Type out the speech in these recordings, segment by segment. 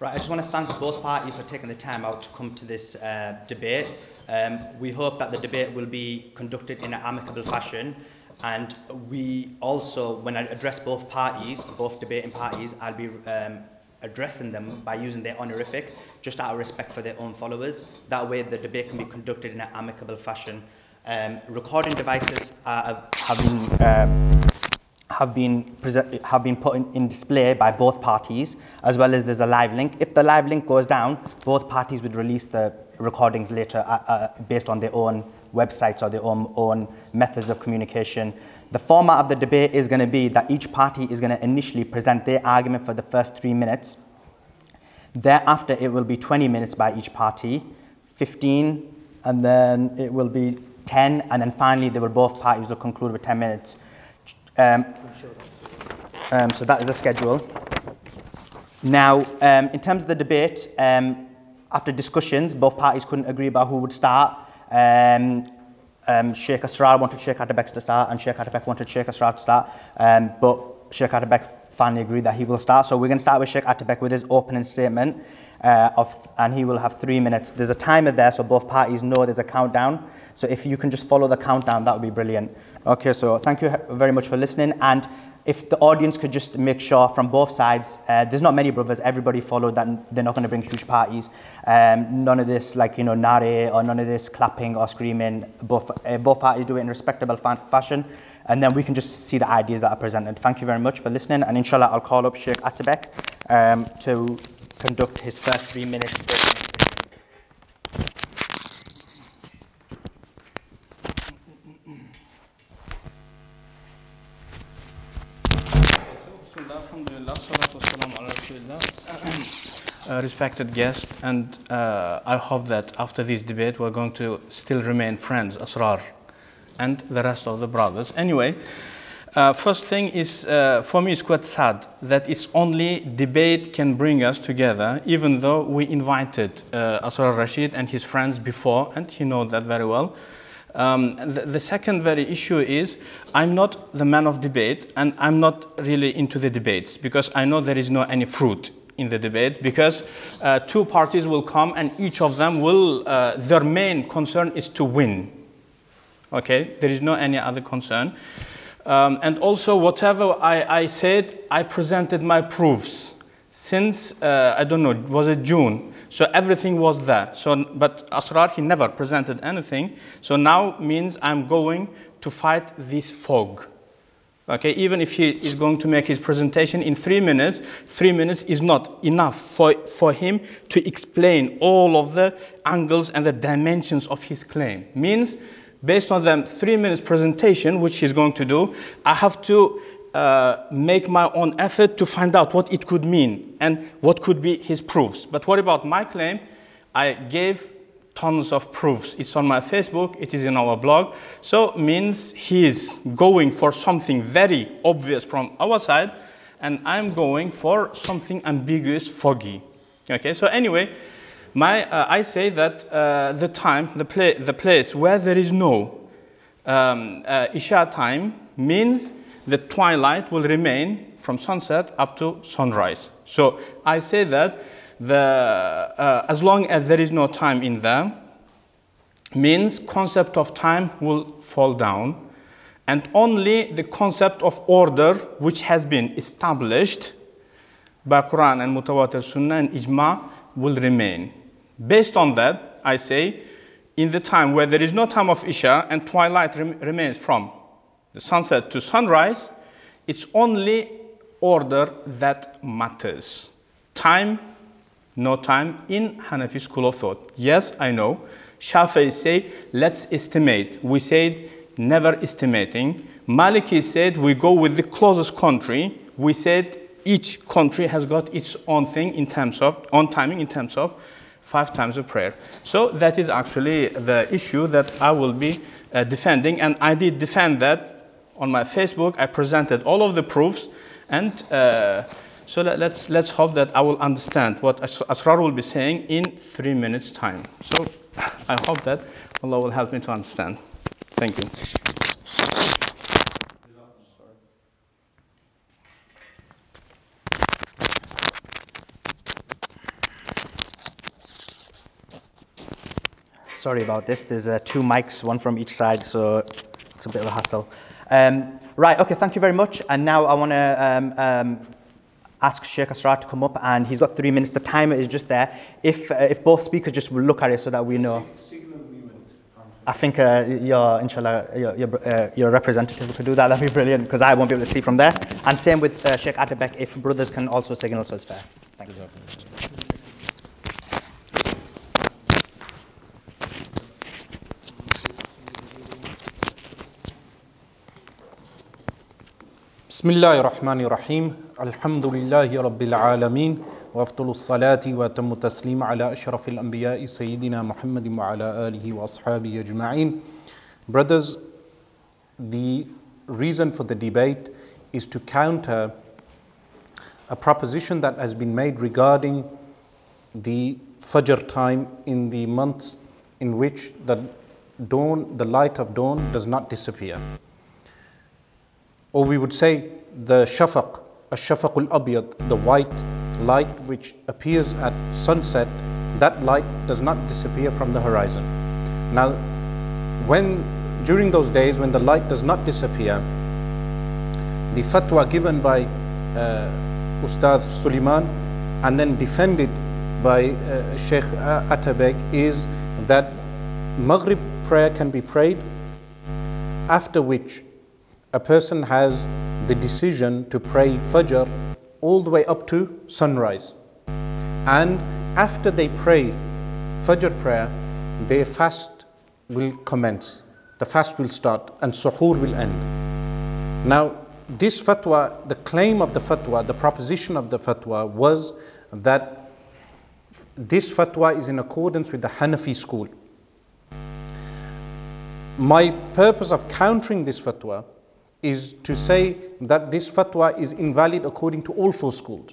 Right, I just want to thank both parties for taking the time out to come to this uh, debate. Um, we hope that the debate will be conducted in an amicable fashion and we also, when I address both parties, both debating parties, I'll be um, addressing them by using their honorific, just out of respect for their own followers. That way the debate can be conducted in an amicable fashion. Um, recording devices uh, have been um, have been present, have been put in, in, display by both parties, as well as there's a live link. If the live link goes down, both parties would release the recordings later uh, uh, based on their own websites or their own, own methods of communication. The format of the debate is going to be that each party is going to initially present their argument for the first three minutes. Thereafter, it will be 20 minutes by each party, 15, and then it will be 10, and then finally, they will both parties will conclude with 10 minutes. Um, um, so that is the schedule. Now, um, in terms of the debate, um, after discussions, both parties couldn't agree about who would start. Um, um, Sheikh Asrar wanted Sheikh Atabek to start, and Sheikh Atabek wanted Sheikh Asrar to start. Um, but Sheikh Atabek finally agreed that he will start. So we're going to start with Sheikh Atabek with his opening statement, uh, of, and he will have three minutes. There's a timer there, so both parties know there's a countdown. So if you can just follow the countdown, that would be brilliant. Okay, so thank you very much for listening. And if the audience could just make sure from both sides, uh, there's not many brothers, everybody followed that they're not going to bring huge parties. Um, none of this, like, you know, nare or none of this clapping or screaming. Both, uh, both parties do it in respectable fa fashion. And then we can just see the ideas that are presented. Thank you very much for listening. And inshallah, I'll call up Sheikh Atabek um, to conduct his first three minutes. Respected guest, and uh, I hope that after this debate we're going to still remain friends, Asrar, and the rest of the brothers. Anyway, uh, first thing is, uh, for me, it's quite sad that it's only debate can bring us together, even though we invited uh, Asrar Rashid and his friends before, and he knows that very well. Um, the, the, second very issue is I'm not the man of debate and I'm not really into the debates because I know there is no any fruit in the debate because uh, two parties will come and each of them will, uh, their main concern is to win. Okay, there is no any other concern. Um, and also, whatever I, I, said, I presented my proofs since, uh, I don't know, was it June? So everything was there. So, but Asrar, he never presented anything. So now means I'm going to fight this fog. Okay, even if he is going to make his presentation in three minutes, three minutes is not enough for, for him to explain all of the angles and the dimensions of his claim. Means, based on the three minutes presentation, which he's going to do, I have to uh, make my own effort to find out what it could mean and what could be his proofs. But what about my claim? I gave tons of proofs. It's on my Facebook, it is in our blog. So means he's going for something very obvious from our side, and I'm going for something ambiguous, foggy. Okay, so anyway, my, uh, I say that uh, the time, the, pla the place where there is no um, uh, Isha time means the twilight will remain from sunset up to sunrise. So I say that the, uh, as long as there is no time in them, means concept of time will fall down and only the concept of order which has been established by Quran and Mutawatir Sunnah and Ijma will remain. Based on that, I say, in the time where there is no time of Isha and twilight rem remains from the sunset to sunrise, it's only order that matters. Time no time in Hanafi school of thought. Yes, I know. Shafi'i say, let's estimate. We said, never estimating. Maliki said, we go with the closest country. We said, each country has got its own thing in terms of, on timing in terms of five times of prayer. So that is actually the issue that I will be uh, defending. And I did defend that on my Facebook. I presented all of the proofs. And uh, So let, let's, let's hope that I will understand what As- Asrar will be saying in three minutes' time. So I hope that Allah will help me to understand. Thank you. Sorry about this. There's uh, two mics, one from each side, so it's a bit of a hassle. Um, right, okay, thank you very much. And now I want to um, um, ask Sheikh Asrar to come up, and he's got three minutes. The timer is just there. If, uh, if both speakers just look at it so that we know. I think uh, your, inshallah, your, your, uh, your representative could do that. That'd be brilliant because I won't be able to see from there. And same with uh, Sheikh Atabek, if brothers can also signal, so it's fair. Thank you. بسم الله الرحمن الرحيم الحمد لله رب العالمين وافضل الصلاة وتم التسليم على أشرف الأنبياء سيدنا محمد وعلى آله وأصحابه أجمعين Brothers, the reason for the debate is to counter a proposition that has been made regarding the Fajr time in the months in which the dawn, the light of dawn does not disappear. Or we would say the shafaq, ash-shafaq al-abyad, the white light which appears at sunset, that light does not disappear from the horizon. Now, when during those days when the light does not disappear, the fatwa given by uh, Ustad Suleiman and then defended by uh, Sheikh Atabek is that Maghrib prayer can be prayed, after which a person has the decision to pray Fajr all the way up to sunrise. And after they pray Fajr prayer, their fast will commence. The fast will start and suhoor will end. Now, this fatwa, the claim of the fatwa, the proposition of the fatwa was that this fatwa is in accordance with the Hanafi school. My purpose of countering this fatwa is to say that this fatwa is invalid according to all four schools.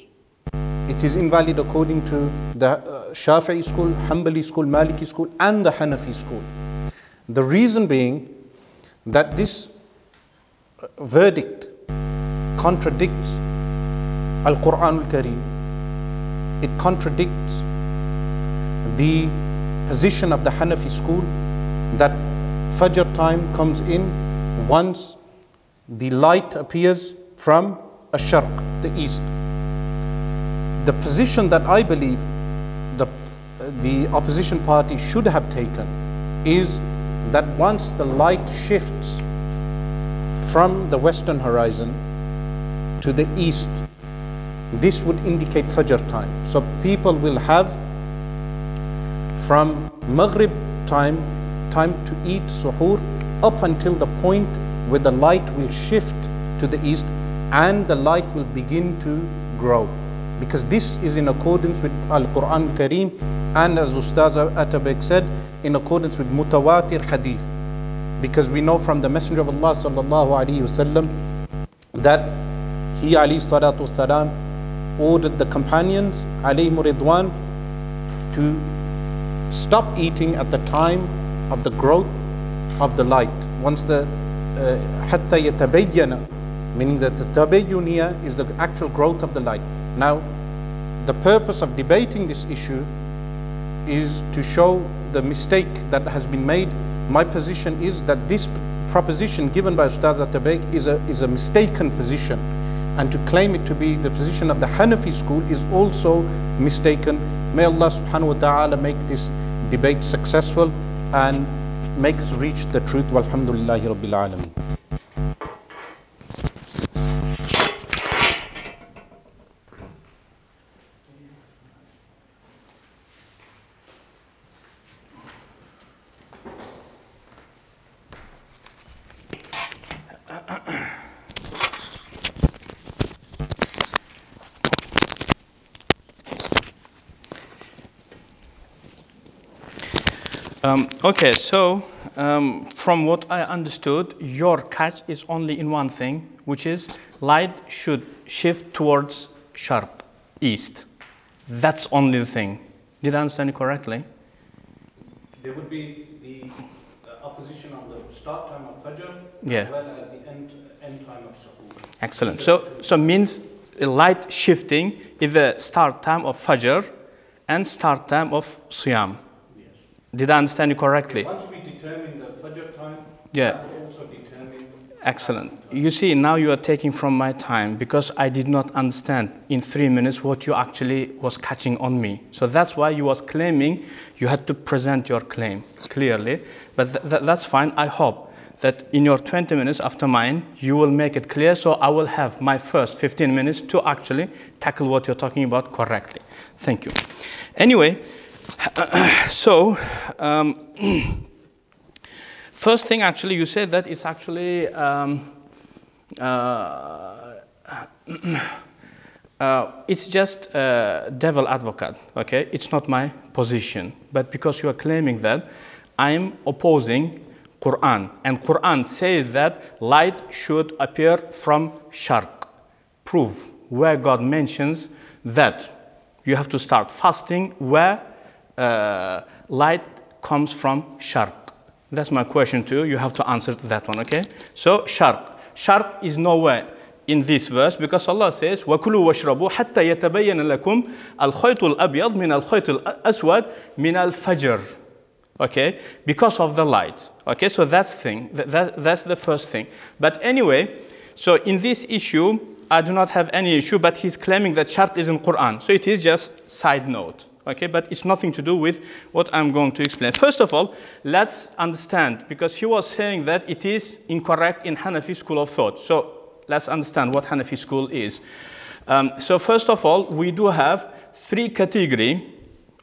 It is invalid according to the uh, Shafi'i school, Hanbali school, Maliki school, and the Hanafi school. The reason being that this verdict contradicts Al Quran al Kareem, it contradicts the position of the Hanafi school that Fajr time comes in once the light appears from a sharq, the east. The position that I believe the, the opposition party should have taken is that once the light shifts from the western horizon to the east, this would indicate Fajr time. So people will have from Maghrib time, time to eat suhoor up until the point where the light will shift to the east and the light will begin to grow. Because this is in accordance with Al Quran Kareem and as Ustaz Atabek said, in accordance with mutawatir hadith. Because we know from the Messenger of Allah sallallahu alaihi wasallam that he alayhi salatu wasalam ordered the companions alayhi ridwan to stop eating at the time of the growth of the light. Once the حتى يتبين meaning that the tabayyuniya is the actual growth of the light. Now, the purpose of debating this issue is to show the mistake that has been made. My position is that this proposition given by Ustaz Atabek is a, is a mistaken position. And to claim it to be the position of the Hanafi school is also mistaken. May Allah subhanahu wa ta'ala make this debate successful and make us reach the truth. Walhamdulillahi Rabbil Alameen. Um, okay, so um, from what I understood, your catch is only in one thing, which is light should shift towards sharq, east. That's only the thing. Did I understand it correctly? There would be the uh, opposition on the start time of Fajr Yeah. as well as the end, end time of Suhoor. Excellent. So, so means light shifting is the start time of Fajr and start time of Siyam. Did I understand you correctly? Once we determine the Fajr time, Yeah. also determine Excellent. You see, now you are taking from my time because I did not understand in three minutes what you actually was catching on me. So that's why you was claiming you had to present your claim clearly. But th- th- that's fine. I hope that in your 20 minutes after mine, you will make it clear. So I will have my first 15 minutes to actually tackle what you're talking about correctly. Thank you. Anyway, so. Um, First thing, actually, you said that it's actually um, uh, uh, it's just uh, devil advocate. Okay, it's not my position, but because you are claiming that, I'm opposing Quran, and Quran says that light should appear from sharq. Prove where God mentions that you have to start fasting where uh, light comes from sharq? That's my question to you. You have to answer that one, okay? So sharq. Sharq is nowhere in this verse because Allah says, وَكُلُوا وَاشْرَبُوا حَتَّى يَتَبَيَّنَ لَكُمْ الْخَيْطُ الْأَبْيَضُ مِنَ الْخَيْطِ الْأَسْوَدِ مِنَ الْفَجْرِ Okay? Because of the light. Okay? So that's thing. That, that, that's the first thing. But anyway, so in this issue, I do not have any issue, but he's claiming that sharq is in Quran. So it is just side note. Okay, but it's nothing to do with what I'm going to explain. First of all, let's understand, because he was saying that it is incorrect in Hanafi school of thought. So let's understand what Hanafi school is. Um, so first of all, we do have three category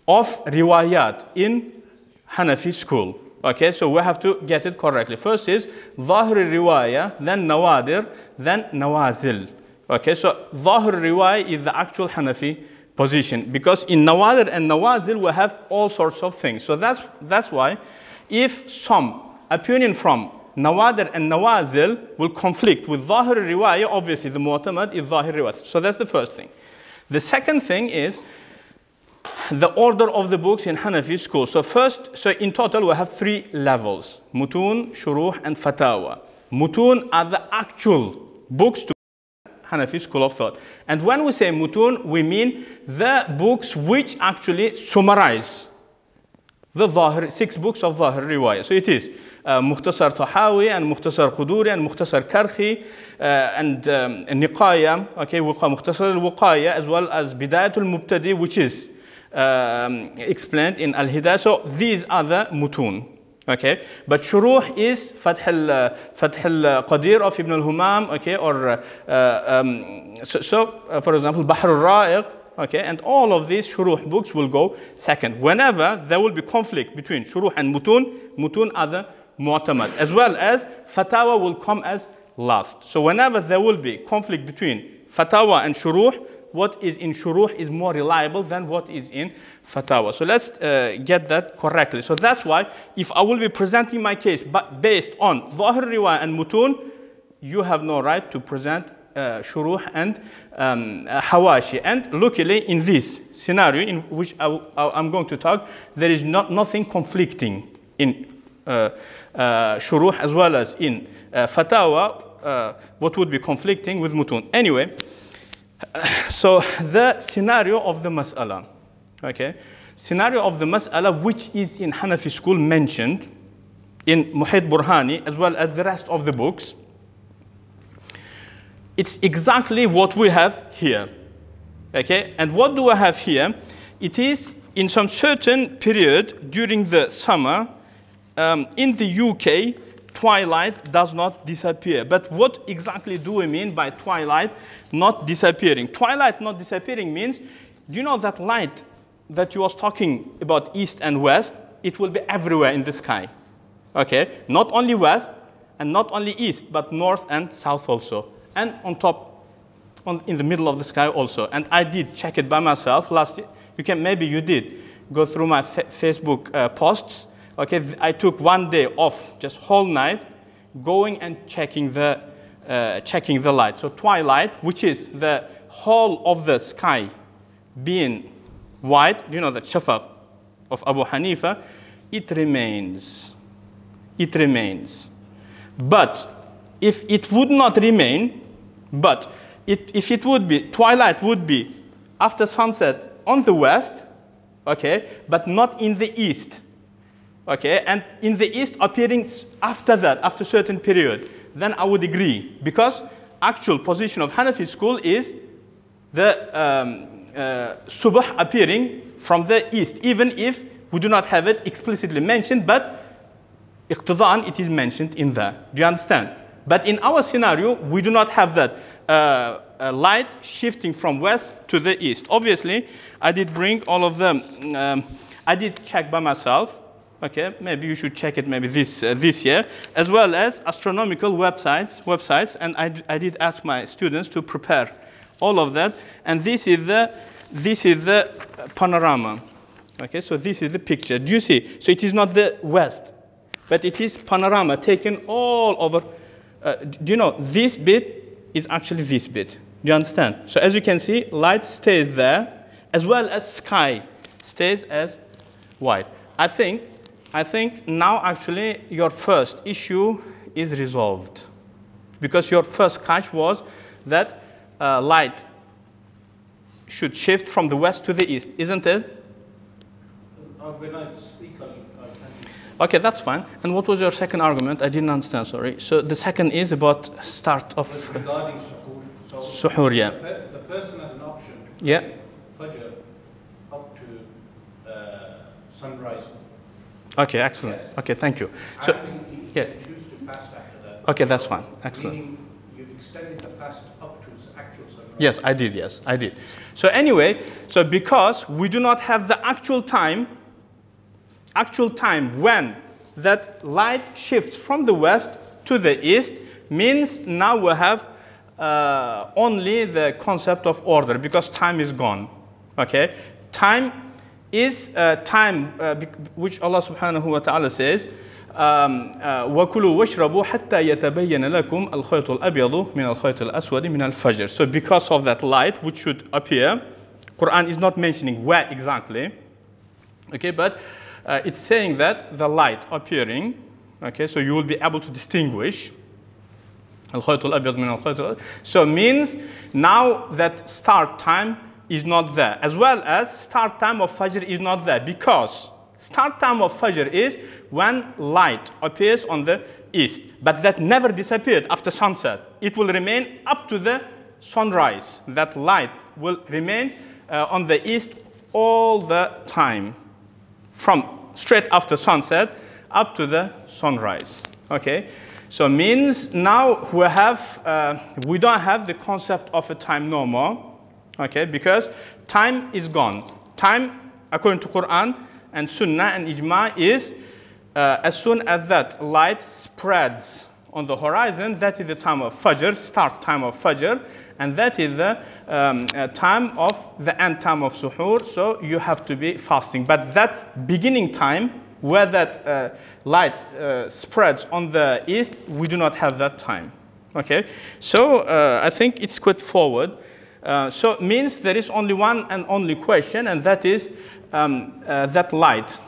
of riwayat in Hanafi school. Okay, so we have to get it correctly. First is Zahir riwayah, then Nawadir, then Nawazil. Okay, so Zahir riwayah is the actual Hanafi position because in Nawadir and Nawazil we have all sorts of things. So that's, that's why if some opinion from Nawadir and Nawazil will conflict with Zahir riwayah, obviously the Mu'tamad is Zahir riwayah. So that's the first thing. The second thing is the order of the books in Hanafi school. So first, so in total we have three levels, Mutun, Shuruh, and Fatawa. Mutun are the actual books to Hanafi school of thought. And when we say Mutun, we mean the books which actually summarize the Zahir, six books of Zahir Riwayah. So it is uh, Mukhtasar Tahawi and Muhtasar Quduri and Muhtasar Karhi uh, and um, Niqaya, okay, Mukhtasar al-Wuqaya as well as Bidayatul Mubtadi, which is um, explained in Al-Hidayah. So these are the Mutun. Okay, but Shuruh is Fath al Fath al Qadir of Ibn al-Humam. Okay, or uh, um, so, so uh, for example, Bahr al-Ra'iq. Okay, and all of these Shuruh books will go second. Whenever there will be conflict between Shuruh and Mutun, Mutun are the Mu'tamad, as well as Fatawa will come as last. So whenever there will be conflict between Fatawa and Shuruh, what is in shuruh is more reliable than what is in fatawa. So let's uh, get that correctly. So that's why if I will be presenting my case but based on Zahir Riwayah and Mutun, you have no right to present uh, shuruh and um, uh, hawashi. And luckily in this scenario in which I, am going to talk, there is not, nothing conflicting in uh, uh, shuruh as well as in uh, fatawa, uh, what would be conflicting with mutun. Anyway, so the scenario of the mas'ala, okay, scenario of the mas'ala which is in Hanafi school mentioned in Muhit Burhani as well as the rest of the books, it's exactly what we have here, okay. And what do I have here? It is in some certain period during the summer um, in the UK twilight does not disappear. But what exactly do we mean by twilight not disappearing? Twilight not disappearing means, do you know that light that you was talking about east and west, it will be everywhere in the sky. Okay? Not only west and not only east, but north and south also. And on top, on, in the middle of the sky also. And I did check it by myself last year. You can, maybe you did go through my Facebook uh, posts Okay, I took one day off, just whole night, going and checking the, uh, checking the light. So twilight, which is the whole of the sky being white, you know, the shafaq of Abu Hanifa, it remains. It remains. But if it would not remain, but it, if it would be, twilight would be after sunset on the west, okay, but not in the east, okay, and in the east appearing after that, after certain period, then I would agree because actual position of Hanafi school is the um, uh, subh appearing from the east, even if we do not have it explicitly mentioned, but iqtidaan, it is mentioned in there. Do you understand? But in our scenario, we do not have that uh, uh, light shifting from west to the east. Obviously, I did bring all of them. Um, I did check by myself. Okay, maybe you should check it maybe this, uh, this year, as well as astronomical websites, websites, and I, I did ask my students to prepare all of that. And this is the, this is the panorama. Okay, so this is the picture. Do you see? So it is not the west, but it is panorama taken all over. Uh, do you know this bit is actually this bit? Do you understand? So as you can see, light stays there, as well as sky stays as white. I think, I think now actually your first issue is resolved, because your first catch was that uh, light should shift from the west to the east, isn't it? Uh, when I speak, I'll, I'll Okay, that's fine. And what was your second argument? I didn't understand, sorry. So the second is about start of But regarding suhoor, so suhoor, yeah. the person has an option, Yeah, fajr, up to uh, sunrise. Okay, excellent. Yes. Okay, thank you. So, yeah. that. okay, that's fine. Excellent. Meaning you've extended the fast up to s- actual sunrise. Yes, I did, yes, I did. So anyway, so because we do not have the actual time, actual time when that light shifts from the west to the east means now we have uh, only the concept of order because time is gone. Okay? Time is uh, time uh, bec- which Allah subhanahu wa ta'ala says, um, uh, وَكُلُوا وَاشْرَبُوا حَتَّى يَتَبَيَّنَ لَكُمْ الْخَيْطُ الْأَبْيَضُ مِنَ الْخَيْطِ الْأَسْوَدِ مِنَ الْفَجْرِ So because of that light which should appear, Quran is not mentioning where exactly, okay, but uh, it's saying that the light appearing, okay, so you will be able to distinguish الخيط الأبيض من الخيط الأسود. So means now that start time is not there, as well as start time of Fajr is not there because start time of Fajr is when light appears on the east, but that never disappeared after sunset. It will remain up to the sunrise. That light will remain uh, on the east all the time from straight after sunset up to the sunrise. Okay, so means now we have uh, we don't have the concept of a time no more. Okay, because time is gone. Time, according to Quran and Sunnah and Ijma, is uh, as soon as that light spreads on the horizon, that is the time of Fajr, start time of Fajr, and that is the um, uh, time of the end time of Suhoor. So you have to be fasting. But that beginning time, where that uh, light uh, spreads on the east, we do not have that time. Okay, so uh, I think it's quite forward. Uh, so it means there is only one and only question, and that is um, uh, that light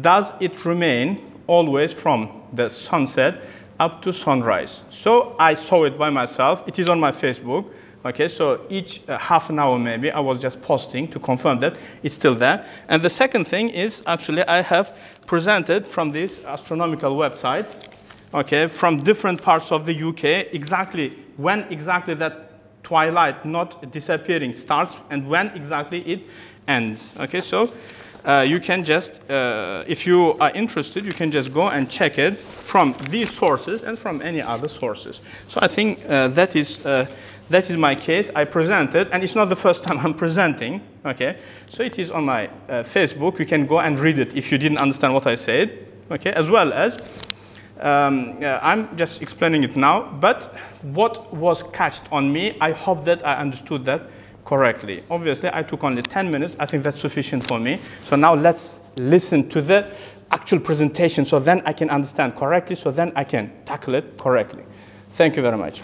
does it remain always from the sunset up to sunrise? So I saw it by myself. It is on my Facebook. Okay, so each uh, half an hour maybe I was just posting to confirm that it's still there. And the second thing is actually I have presented from these astronomical websites, okay, from different parts of the UK, exactly when exactly that twilight not disappearing starts and when exactly it ends. Okay, so uh, you can just, uh, if you are interested, you can just go and check it from these sources and from any other sources. So I think uh, that is uh, that is my case. I presented, and it's not the first time I'm presenting. Okay, so it is on my uh, Facebook. You can go and read it if you didn't understand what I said. Okay, as well as um, yeah, I'm just explaining it now, but what was catched on me, I hope that I understood that correctly. Obviously, I took only 10 minutes. I think that's sufficient for me. So now let's listen to the actual presentation so then I can understand correctly, so then I can tackle it correctly. Thank you very much.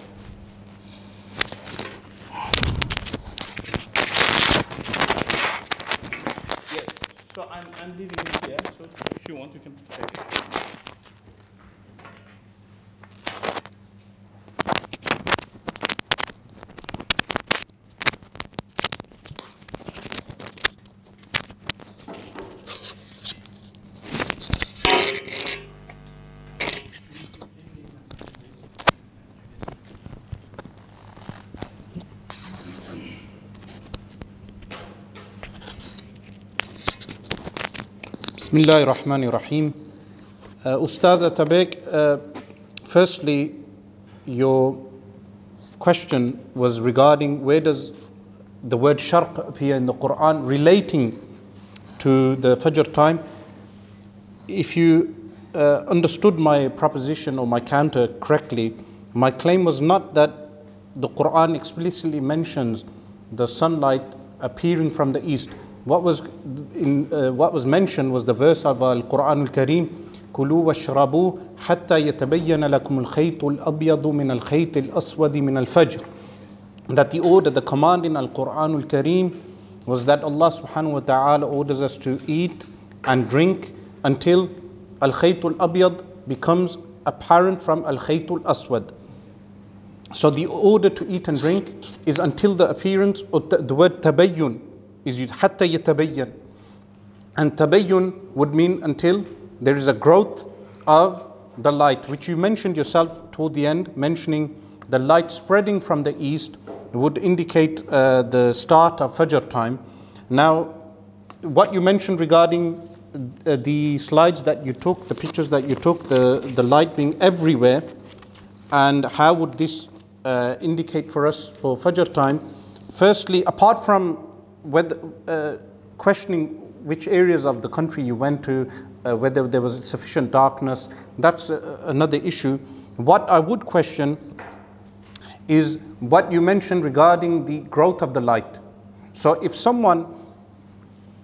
Bismillah ar-Rahman ar-Rahim. Uh, Ustad Tabek, uh, firstly, your question was regarding where does the word sharq appear in the Quran relating to the Fajr time. If you uh, understood my proposition or my counter correctly, my claim was not that the Quran explicitly mentions the sunlight appearing from the east. What was, in, uh, what was mentioned was the verse of Al Quran Al Kareem كلوا واشربوا حتى يتبين لكم الخيط الأبيض من الخيط الأسود من الفجر that the order, the command in Al Quran Al Kareem was that Allah subhanahu wa ta'ala orders us to eat and drink until Al Khayt Al Abyad becomes apparent from Al Khayt Al Aswad. So the order to eat and drink is until the appearance of the, the word tabayyun is used hatta yatabayyan. And tabayyun would mean until there is a growth of the light, which you mentioned yourself toward the end, mentioning the light spreading from the east would indicate uh, the start of Fajr time. Now, what you mentioned regarding uh, the slides that you took, the pictures that you took, the, the light being everywhere, and how would this uh, indicate for us for Fajr time? Firstly, apart from whether, uh, questioning which areas of the country you went to, uh, whether there was sufficient darkness, that's uh, another issue. What I would question is what you mentioned regarding the growth of the light. So if someone,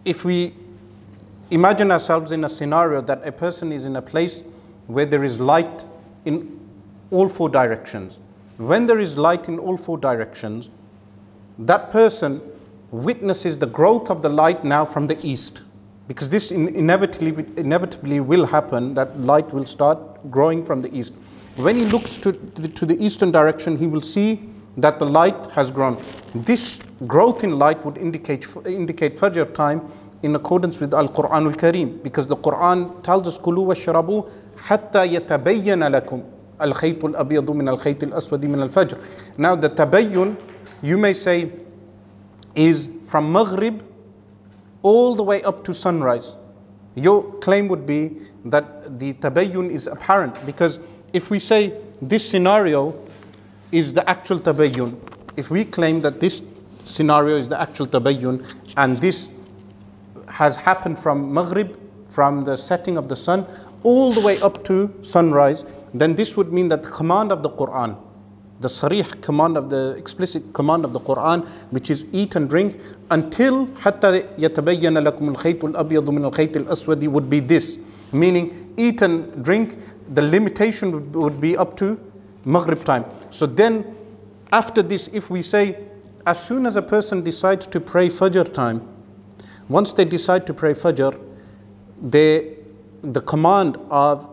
if we imagine ourselves in a scenario that a person is in a place where there is light in all four directions. When there is light in all four directions, that person witnesses the growth of the light now from the east. Because this inevitably, inevitably will happen, that light will start growing from the east. When he looks to the, to the eastern direction, he will see that the light has grown. This growth in light would indicate, indicate Fajr time in accordance with Al Quran Al Kareem, because the Quran tells us, Kulu wa sharabu hatta yatabayyana lakum al khayt al abyadu min al khayt al aswadi min al fajr. Now, the tabayyun, you may say, is from Maghrib all the way up to sunrise. Your claim would be that the tabayyun is apparent because if we say this scenario is the actual tabayyun, if we claim that this scenario is the actual tabayyun and this has happened from Maghrib, from the setting of the sun, all the way up to sunrise, then this would mean that the command of the Quran, the sarih command of the explicit command of the Quran, which is eat and drink until حتى يتبين لكم الخيط الأبيض من الخيط الأسود would be this, meaning eat and drink. The limitation would, would be up to Maghrib time. So then, after this, if we say, as soon as a person decides to pray Fajr time, once they decide to pray Fajr, they, the command of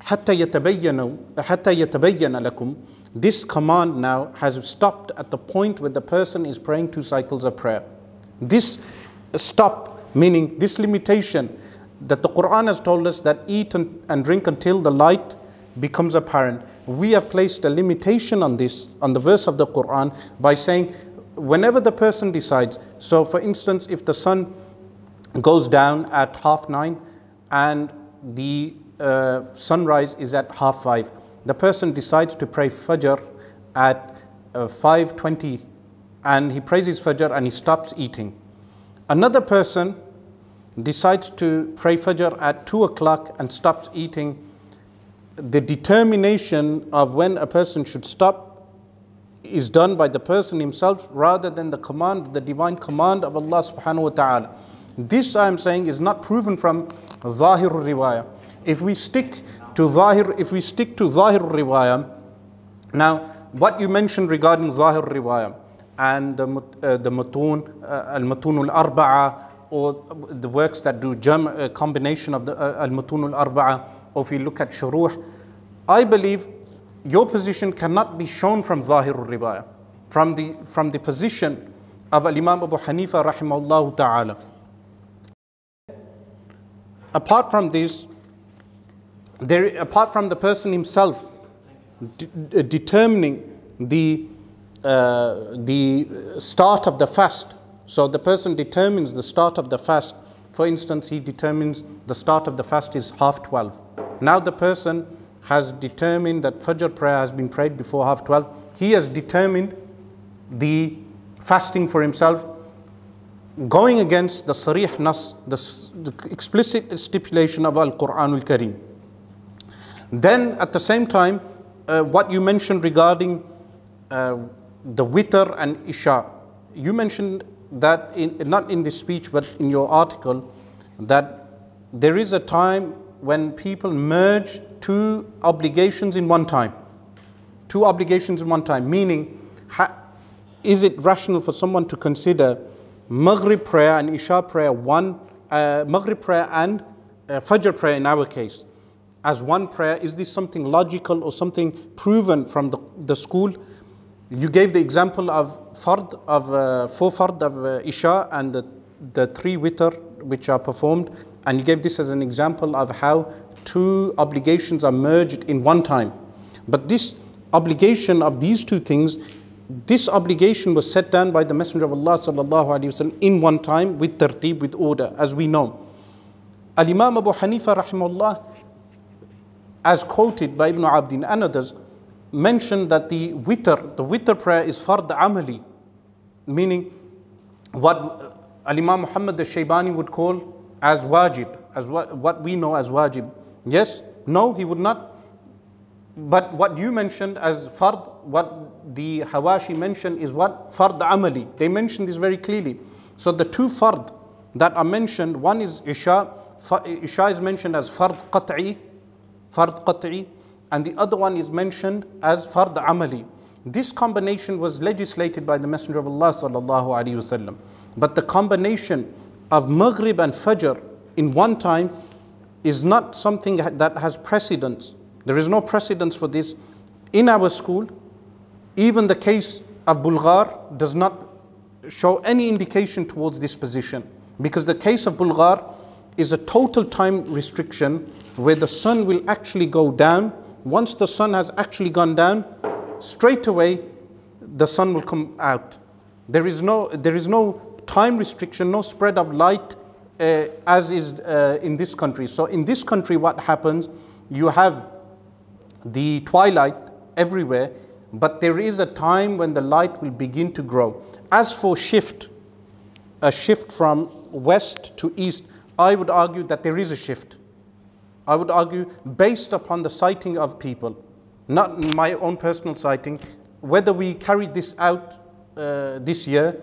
حتى يتبين حتى يتبين لكم this command now has stopped at the point where the person is praying two cycles of prayer. This stop, meaning this limitation that the Quran has told us that eat and, and drink until the light becomes apparent. We have placed a limitation on this, on the verse of the Quran, by saying whenever the person decides, so for instance, if the sun goes down at half nine and the uh, sunrise is at half five, the person decides to pray Fajr at uh, 5.20 and he prays his Fajr and he stops eating. Another person decides to pray Fajr at 2 o'clock and stops eating. The determination of when a person should stop is done by the person himself rather than the command, the divine command of Allah subhanahu wa ta'ala. This I am saying is not proven from Zahir Riwayah. If we stick to Zahir, if we stick to Zahir Riwayah, now what you mentioned regarding Zahir Riwayah and the, uh, the Matun, uh, Al Matun Al Arba'a, or the works that do jam, a combination of the uh, al-mutun al-arba'a, or if you look at shuruh, I believe your position cannot be shown from Zahir al-Riwayah, from the, from the position of Al Imam Abu Hanifa rahimahullah ta'ala. Apart from this, there, apart from the person himself de- de- determining the, uh, the start of the fast, so the person determines the start of the fast. For instance, he determines the start of the fast is half 12. Now the person has determined that Fajr prayer has been prayed before half 12. He has determined the fasting for himself, going against the sarih nas, the, the explicit stipulation of Al Quran al Kareem. Then at the same time, uh, what you mentioned regarding uh, the witr and isha, you mentioned that in, not in this speech but in your article that there is a time when people merge two obligations in one time. Two obligations in one time, meaning, is it rational for someone to consider Maghrib prayer and Isha prayer one, uh, Maghrib prayer and uh, Fajr prayer in our case, as one prayer? Is this something logical or something proven from the, the school? You gave the example of fard, of uh, four fard of uh, Isha and the, the three witr which are performed, and you gave this as an example of how two obligations are merged in one time. But this obligation of these two things, this obligation was set down by the Messenger of Allah sallallahu in one time with tertib, with order, as we know. Al Imam Abu Hanifa rahimahullah, as quoted by Ibn Abdin and others, mentioned that the witr, the witr prayer is fard amali, meaning what Al Imam Muhammad al Shaybani would call as wajib, as what we know as wajib. Yes, no, he would not. But what you mentioned as fard, what the Hawashi mentioned is what? Fard amali. They mentioned this very clearly. So the two fard that are mentioned, one is Isha. Isha is mentioned as fard qat'i, fard qat'i, and the other one is mentioned as fard amali. This combination was legislated by the Messenger of Allah sallallahu alaihi wasallam. But the combination of Maghrib and Fajr in one time is not something that has precedence. There is no precedence for this in our school. Even the case of Bulgar does not show any indication towards this position because the case of Bulgar is a total time restriction where the sun will actually go down. Once the sun has actually gone down, straight away the sun will come out. There is no, there is no time restriction, no spread of light uh, as is uh, in this country. So in this country, what happens? You have the twilight everywhere, but there is a time when the light will begin to grow. As for shift, a shift from west to east, I would argue that there is a shift. I would argue based upon the sighting of people, not my own personal sighting, whether we carried this out uh, this year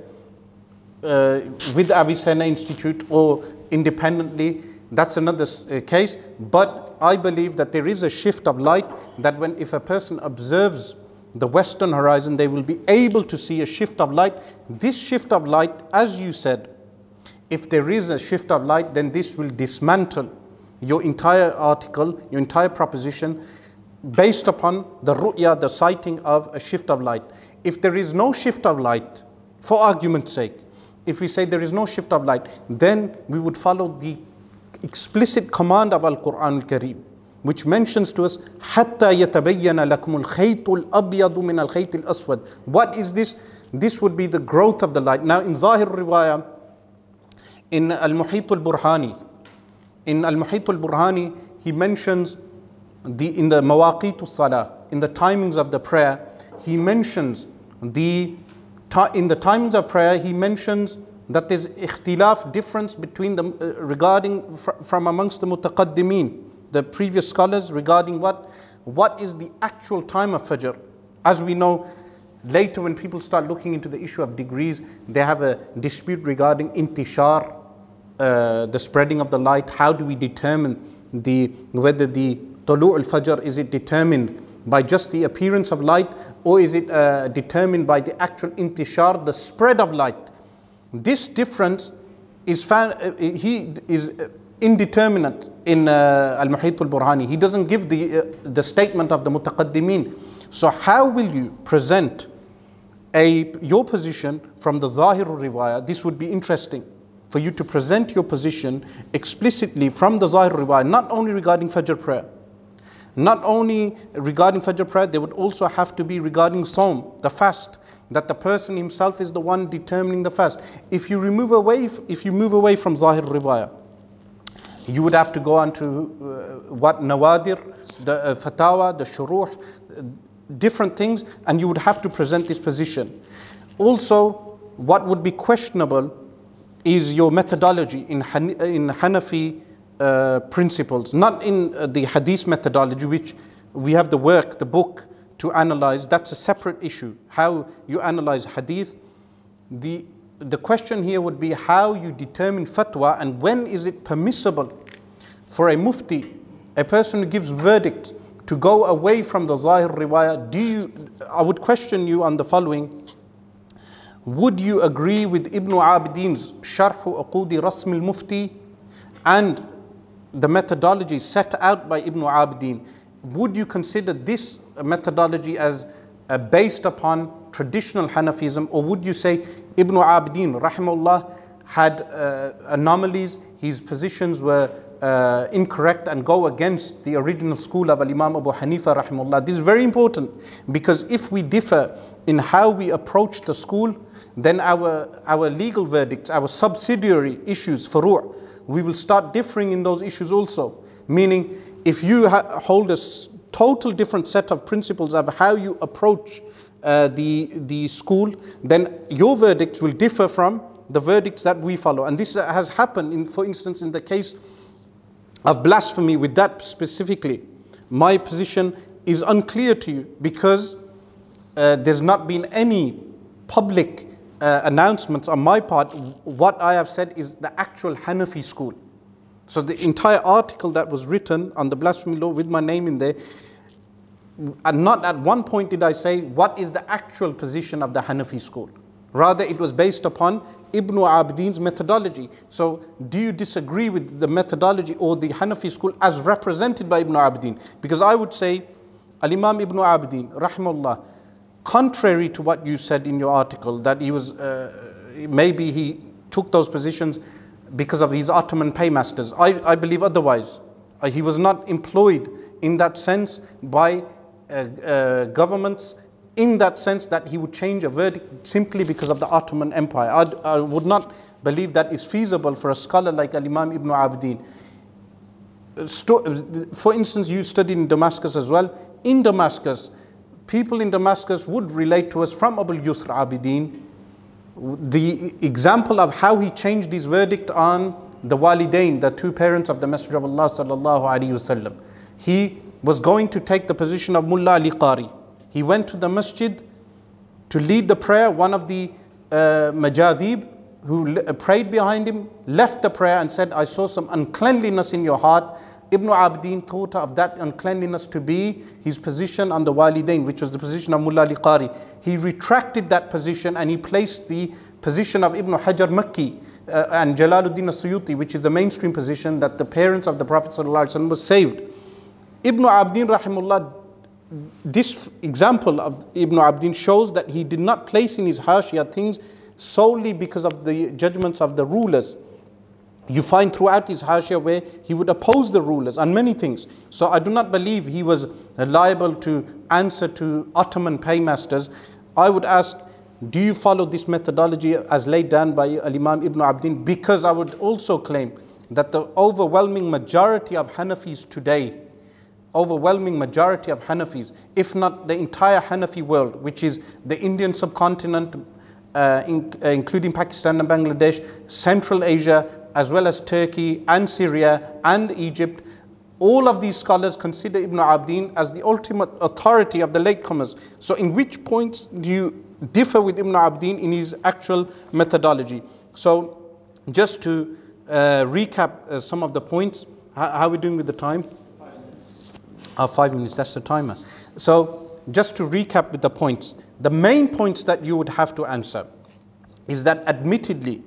uh, with Avicenna Institute or independently, that's another uh, case. But I believe that there is a shift of light that when if a person observes the western horizon, they will be able to see a shift of light. This shift of light, as you said, if there is a shift of light, then this will dismantle your entire article, your entire proposition, based upon the ru'ya, the sighting of a shift of light. If there is no shift of light, for argument's sake, if we say there is no shift of light, then we would follow the explicit command of Al Quran Al Kareem, which mentions to us, حَتَّى يَتَبَيَّنَ لَكُمُ الْخَيْطُ الْأَبْيَضُ مِنَ الْخَيْطِ الْأَسْوَدِ What is this? This would be the growth of the light. Now in Zahir Riwayah, in Al Muhit Al Burhani, in Al Muhit Al Burhani, he mentions the, in the Mawaqit Salah, in the timings of the prayer, he mentions the in the times of prayer, he mentions that there's ikhtilaf, difference between them uh, regarding fr from amongst the mutaqaddimeen, the previous scholars regarding what, what is the actual time of Fajr. As we know, later when people start looking into the issue of degrees, they have a dispute regarding intishar, uh, the spreading of the light. How do we determine the, whether the tulu' al-fajr, is it determined by just the appearance of light or is it uh, determined by the actual intishar, the spread of light? This difference is found, uh, he is indeterminate in uh, Al-Muhit al-Burhani. He doesn't give the, uh, the statement of the mutaqaddimin. So how will you present a, your position from the Zahir al-Riwayah? This would be interesting for you to present your position explicitly from the Zahir al-Riwayah, not only regarding Fajr prayer, not only regarding Fajr prayer, they would also have to be regarding Sawm, the fast, that the person himself is the one determining the fast. If you remove away, if you move away from Zahir Riwayah, you would have to go on to uh, what Nawadir, the uh, Fatawa, the Shuruh, uh, different things, and you would have to present this position. Also, what would be questionable is your methodology in, Han- in Hanafi uh, principles, not in uh, the hadith methodology, which we have the work, the book to analyze. That's a separate issue. How you analyze hadith. The, the question here would be how you determine fatwa and when is it permissible for a mufti, a person who gives verdict, to go away from the Zahir riwayah. Do you, I would question you on the following. Would you agree with Ibn Abidin's Sharh Uqudi Rasm al-Mufti and the methodology set out by Ibn Abidin, would you consider this methodology as uh, based upon traditional Hanafism, or would you say Ibn Abidin, rahimahullah, had uh, anomalies, his positions were uh, incorrect and go against the original school of Imam Abu Hanifa, rahimahullah? This is very important because if we differ in how we approach the school, then our, our legal verdicts, our subsidiary issues, furu', we will start differing in those issues also. Meaning, if you hold a total different set of principles of how you approach uh, the, the school, then your verdicts will differ from the verdicts that we follow. And this has happened, in, for instance, in the case of blasphemy, with that specifically. My position is unclear to you because uh, there's not been any public uh, announcements on my part. What I have said is the actual Hanafi school. So the entire article that was written on the blasphemy law with my name in there, and not at one point did I say what is the actual position of the Hanafi school. Rather, it was based upon Ibn Abidin's methodology. So, do you disagree with the methodology or the Hanafi school as represented by Ibn Abidin? Because I would say, Al Imam Ibn Abidin, rahimahullah, contrary to what you said in your article, that he was uh, maybe he took those positions because of his Ottoman paymasters. I, I believe otherwise. Uh, he was not employed in that sense by uh, uh, governments in that sense that he would change a verdict simply because of the Ottoman Empire. I'd, I would not believe that is feasible for a scholar like Al Imam Ibn Abidin. Sto- For instance, you studied in Damascus as well. In Damascus, people in Damascus would relate to us from Abu Yusr Abidin the example of how he changed his verdict on the walidain, the two parents of the Messenger of Allah sallallahu alaihi wasallam. He was going to take the position of Mullah Ali Qari. He went to the masjid to lead the prayer. One of the uh, majadib who le- prayed behind him left the prayer and said, I saw some uncleanliness in your heart. Ibn Abdin thought of that uncleanliness to be his position on the walidain, which was the position of Mullah Ali Qari. He retracted that position and he placed the position of Ibn Hajar Makki uh, and Jalaluddin Suyuti, which is the mainstream position that the parents of the Prophet ﷺ was saved. Ibn Abdin rahimullah, this example of Ibn Abdin shows that he did not place in his hashiyah things solely because of the judgments of the rulers. You find throughout his hashiyah where he would oppose the rulers on many things. So I do not believe he was liable to answer to Ottoman paymasters. I would ask, do you follow this methodology as laid down by Imam Ibn Abdin? Because I would also claim that the overwhelming majority of Hanafis today, overwhelming majority of Hanafis, if not the entire Hanafi world, which is the Indian subcontinent, uh, in, uh, including Pakistan and Bangladesh, Central Asia, as well as Turkey and Syria and Egypt, all of these scholars consider Ibn Abdin as the ultimate authority of the latecomers. So, in which points do you differ with Ibn Abdin in his actual methodology? So, just to uh, recap uh, some of the points, how, how are we doing with the time? Uh, five minutes, that's the timer. So, just to recap with the points, the main points that you would have to answer is that admittedly,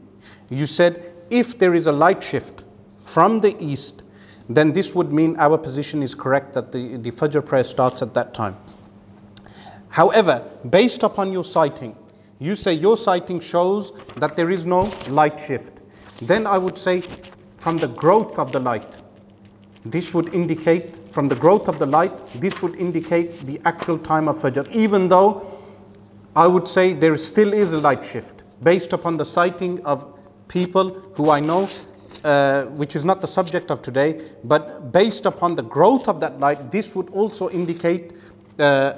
you said if there is a light shift from the east, then this would mean our position is correct that the, the Fajr prayer starts at that time. However, based upon your sighting, you say your sighting shows that there is no light shift. Then I would say from the growth of the light, this would indicate, from the growth of the light, this would indicate the actual time of Fajr, even though I would say there still is a light shift based upon the sighting of people who I know, uh, which is not the subject of today, but based upon the growth of that light, this would also indicate uh,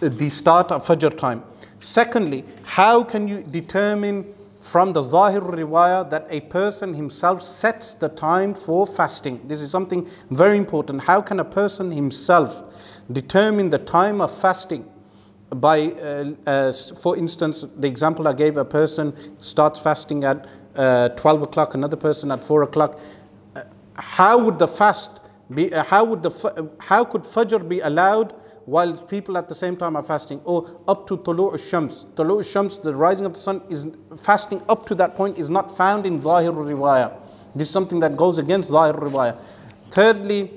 the start of Fajr time. Secondly, how can you determine from the Zahir Riwayah that a person himself sets the time for fasting? This is something very important. How can a person himself determine the time of fasting? By, uh, uh, for instance, the example I gave, a person starts fasting at uh, 12 o'clock, another person at 4 o'clock. Uh, how would the fast be, uh, how, would the, how could Fajr be allowed while people at the same time are fasting, or up to Tulu' shams Tulu' shams the rising of the sun, is fasting up to that point is not found in Zahir Riwayah. This is something that goes against Zahir Riwayah. Thirdly,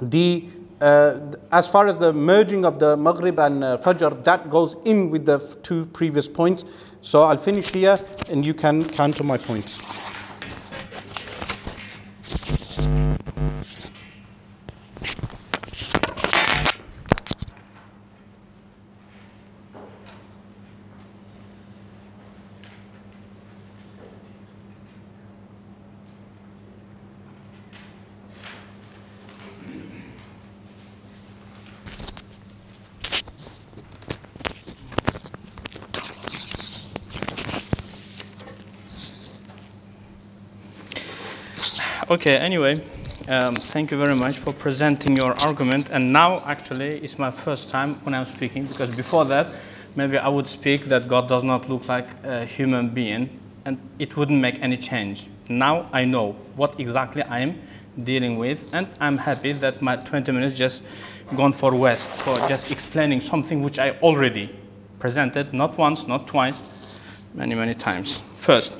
the uh, as far as the merging of the Maghrib and uh, Fajr, that goes in with the two previous points. So I'll finish here and you can counter my points. Okay, anyway, um, thank you very much for presenting your argument. And now, actually, it's my first time when I'm speaking because before that, maybe I would speak that God does not look like a human being and it wouldn't make any change. Now I know what exactly I am dealing with, and I'm happy that my 20 minutes just gone for West for just explaining something which I already presented, not once, not twice, many, many times. First,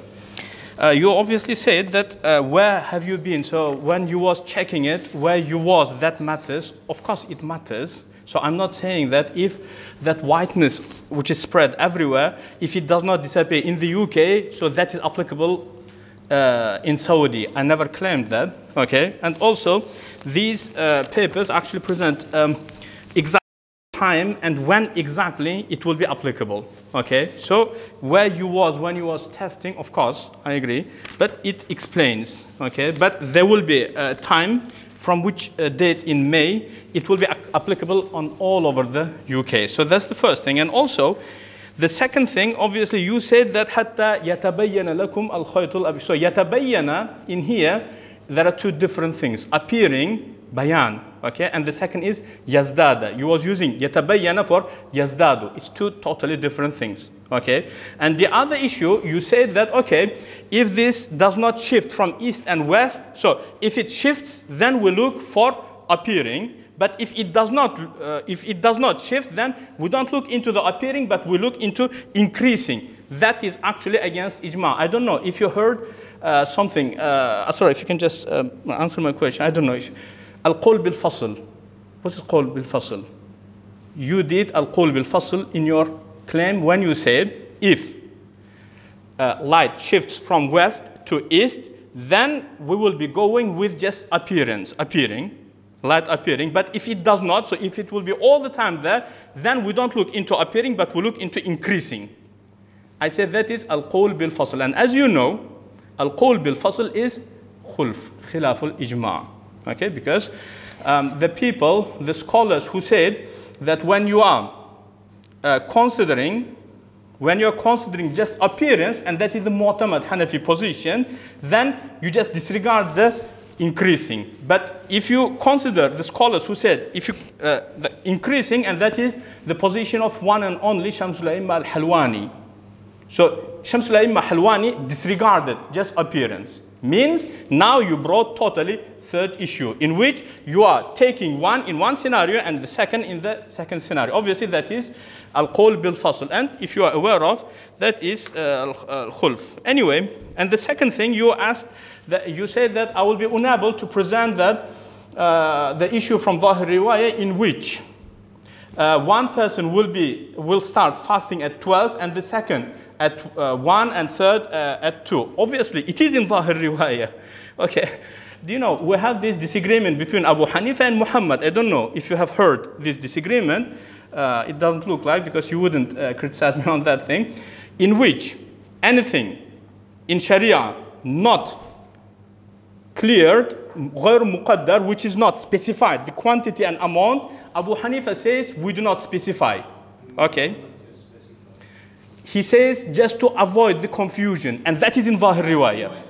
uh, you obviously said that uh, where have you been? So when you was checking it, where you was, that matters. Of course, it matters. So I'm not saying that if that whiteness, which is spread everywhere, if it does not disappear in the UK, so that is applicable uh, in Saudi. I never claimed that. Okay, and also these uh, papers actually present um, exactly time and when exactly it will be applicable. Okay, so where you was when you was testing, of course, I agree, but it explains. Okay, but there will be a time from which uh, date in May it will be applicable on all over the UK. So that's the first thing, and also. The second thing, obviously, you said that حتى يتبين لكم الخيط الأبيض. So يتبين in here, there are two different things. Appearing, bayan, okay? And the second is yazdada. You was using yatabayyana for yazdadu. It's two totally different things, okay? And the other issue, you said that, okay, if this does not shift from east and west, so if it shifts, then we look for appearing. But if it does not, uh, if it does not shift, then we don't look into the appearing, but we look into increasing. That is actually against ijma. I don't know if you heard uh, something. Uh, sorry, if you can just um, answer my question. I don't know if Al-Qawl bil-Fasl. What is Qawl bil-Fasl? You did Al-Qawl bil-Fasl in your claim when you said, if uh, light shifts from west to east, then we will be going with just appearance, appearing, light appearing. But if it does not, so if it will be all the time there, then we don't look into appearing, but we look into increasing. I say that is al-qawl bil-fasl. And as you know, al-qawl bil-fasl is خلف خلاف ijma'. Okay, because um, the people, the scholars who said that when you are uh, considering, when you're considering just appearance, and that is the Mu'tamad Hanafi position, then you just disregard the increasing. But if you consider the scholars who said if you uh, the increasing, and that is the position of one and only Shamsul al-Halwani. So Shamsul al-Halwani disregarded just appearance. Means now you brought totally third issue in which you are taking one in one scenario and the second in the second scenario. Obviously that is al-qawl bil-fasl and if you are aware of that is uh, al-khulf. Anyway, and the second thing you asked that you said that I will be unable to present that uh, the issue from Zahir Riwayah in which uh, one person will be will start fasting at 12 and the second at uh, 1 and third uh, at 2. Obviously, it is in Zahir Riwayah. Okay. Do you know, we have this disagreement between Abu Hanifa and Muhammad. I don't know if you have heard this disagreement. Uh, it doesn't look like because you wouldn't uh, criticize me on that thing. In which anything in Sharia not cleared, غير مقدر, which is not specified, the quantity and amount, Abu Hanifa says we do not specify. Okay? He says just to avoid the confusion, and that is in Zahir Riwayah.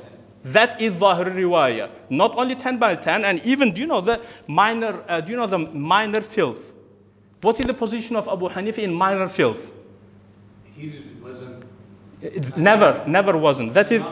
That is Zahir Riwayah. Not only 10 by 10, and even, do you know the minor, uh, do you know the minor filth? What is the position of Abu Hanifa in minor filth? He wasn't. It never, never wasn't. That is,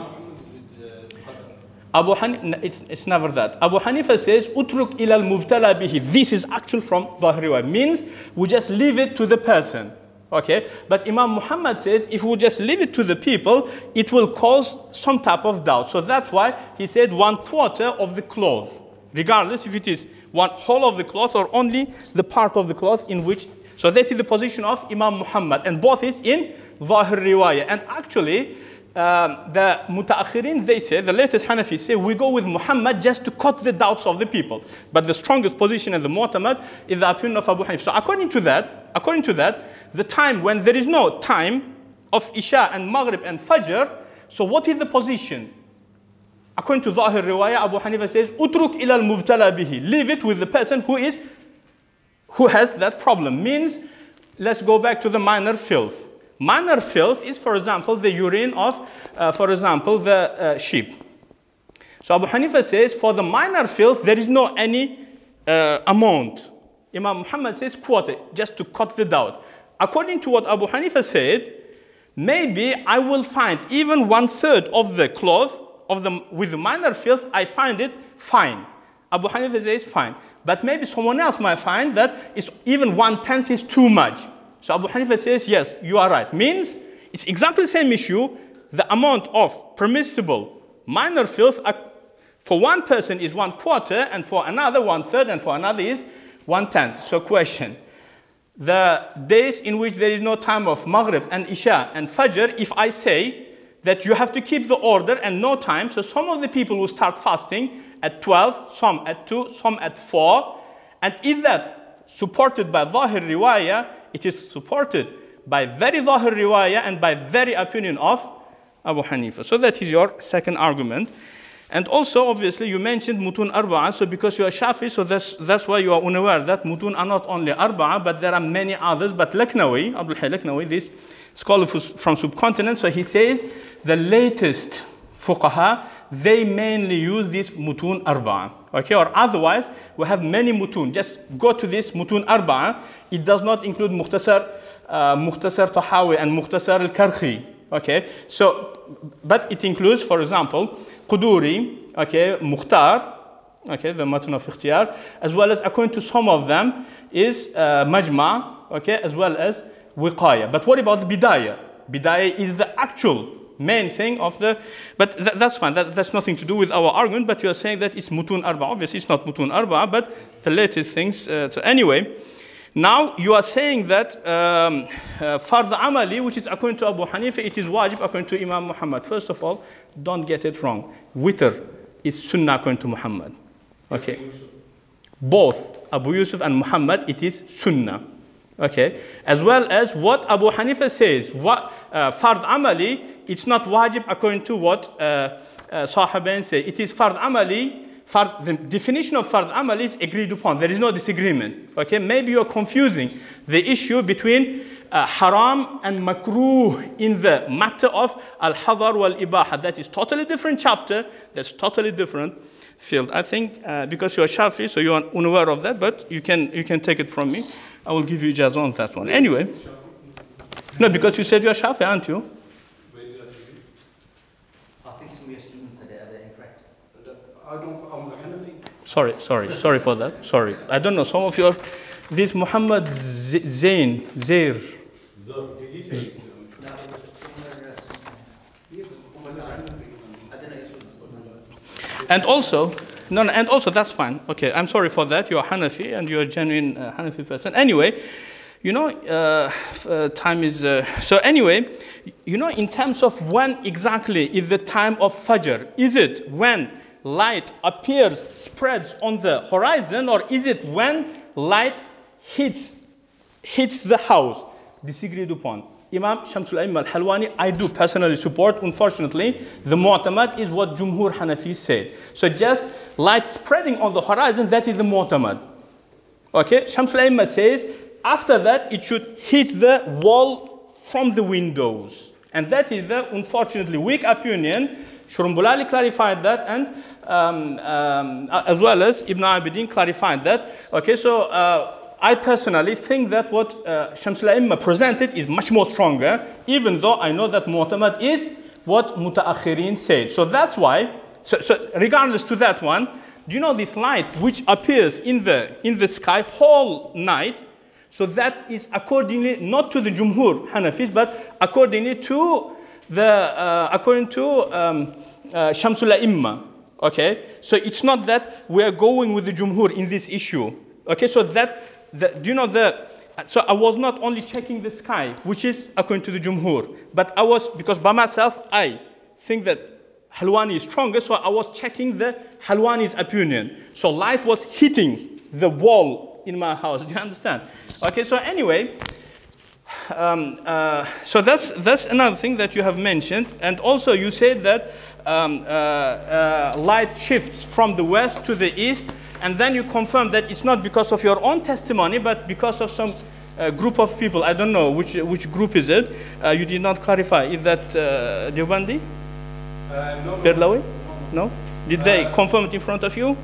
Abu Hanifa, it's, it's never that. Abu Hanifa says, utruk ilal al bihi. This is actual from Zahir Riwayah. Means we just leave it to the person. Okay, but Imam Muhammad says if we just leave it to the people, it will cause some type of doubt. So that's why he said one quarter of the cloth, regardless if it is one whole of the cloth or only the part of the cloth in which. So that is the position of Imam Muhammad, and both is in Zahir Riwayah. And actually, um, the mutaakhirin, they say, the latest Hanafi say, we go with Muhammad just to cut the doubts of the people. But the strongest position in the mu'tamad is the opinion of Abu Hanif. So according to that, according to that, the time when there is no time of Isha and Maghrib and Fajr, so what is the position? According to Zahir Riwayah, Abu Hanifa says, Utruk ilal al bihi. Leave it with the person who is, who has that problem. Means, let's go back to the minor filth. Minor filth is, for example, the urine of, uh, for example, the uh, sheep. So Abu Hanifa says, for the minor filth, there is no any uh, amount. Imam Muhammad says, just to cut the doubt. According to what Abu Hanifa said, maybe I will find even one third of the cloth of the, with the minor filth, I find it fine. Abu Hanifa says, fine. But maybe someone else might find that it's even one tenth is too much. So Abu Hanifa says, yes, you are right. Means it's exactly the same issue. The amount of permissible minor filth uh, for one person is one quarter, and for another one third, and for another is one tenth. So question. The days in which there is no time of Maghrib and Isha and Fajr, if I say that you have to keep the order and no time, so some of the people will start fasting at 12, some at 2, some at 4, and is that supported by Zahir Riwayah, it is supported by very Zahir riwayah and by very opinion of Abu Hanifa. So that is your second argument. And also, obviously, you mentioned Mutun Arba'a, so because you are Shafi, so that's, that's why you are unaware that Mutun are not only Arba'a, but there are many others. But Laknawi, Abdul Laknawi, this scholar from subcontinent, so he says the latest fuqaha, they mainly use this Mutun Arba'a. Okay, or otherwise, we have many mutun. Just go to this mutun arba'a. It does not include mukhtasar, uh, mukhtasar tahawi and mukhtasar al-karkhi. Okay, so, but it includes, for example, quduri, okay, mukhtar, okay, the matan of ikhtiyar, as well as, according to some of them, is uh, majma, okay, as well as wiqaya. But what about the bidayah? Bidayah is the actual main thing of the, but th that's fine, that, that's nothing to do with our argument, but you are saying that it's mutun arba. Obviously, it's not mutun arba, but the latest things. Uh, so anyway, now you are saying that um, uh, amali, which is according to Abu Hanifa, it is wajib according to Imam Muhammad. First of all, don't get it wrong. Witr is sunnah according to Muhammad. Okay. Both Abu Yusuf and Muhammad, it is sunnah. Okay. As well as what Abu Hanifa says, what uh, fard amali it's not wajib according to what uh, uh, Sahabain say. It is fard amali. Fard, the definition of fard amali is agreed upon. There is no disagreement. Okay, maybe you're confusing the issue between uh, haram and makruh in the matter of al-hadar wal-ibaha. That is totally different chapter. That's totally different field. I think uh, because you are Shafi, so you are unaware of that, but you can, you can take it from me. I will give you ijazah on that one. Anyway. No, because you said you are Shafi, aren't you? I don't, I'm a Hanafi. Sorry, sorry, sorry for that. Sorry. I don't know. Some of your, this Muhammad Zain, Zair. Did? And also, no, no, and also that's fine. Okay, I'm sorry for that. You're Hanafi and you're a genuine uh, Hanafi person. Anyway, you know, uh, uh, time is. Uh, so, anyway, you know, in terms of when exactly is the time of Fajr, is it when light appears, spreads on the horizon, or is it when light hits, hits the house? Disagreed upon. Imam Shamsul Aim al Halwani, I do personally support. Unfortunately, the Mu'tamad is what Jumhur Hanafi said. So just light spreading on the horizon, that is the Mu'tamad. Okay, Shamsul Aimma says after that it should hit the wall from the windows. And that is the unfortunately weak opinion. Shurunbulali clarified that, and um, um, as well as Ibn Abidin clarified that. Okay, so uh, I personally think that what uh, Shamsul Aimma presented is much more stronger, even though I know that Mu'tamad is what Mutaakhirin said. So that's why, so, so regardless to that one, do you know this light which appears in the, in the sky whole night? So that is accordingly not to the Jumhur Hanafis, but accordingly to the, uh, according to um, uh, Shamsul Imma. Okay, so it's not that we are going with the Jumhur in this issue. Okay, so that, do you know the, so I was not only checking the sky, which is according to the Jumhur, but I was, because by myself, I think that Halwani is stronger, so I was checking the Halwani's opinion. So light was hitting the wall in my house. Do you understand? Okay, so anyway, um, uh, so that's, that's another thing that you have mentioned. And also you said that um, uh, uh, light shifts from the west to the east, and then you confirm that it's not because of your own testimony, but because of some uh, group of people. I don't know which, which group is it. Uh, you did not clarify. Is that uh, Deobandi? Uh, no, Barelwi? no, No? Did they Uh, confirm it in front of you? Uh,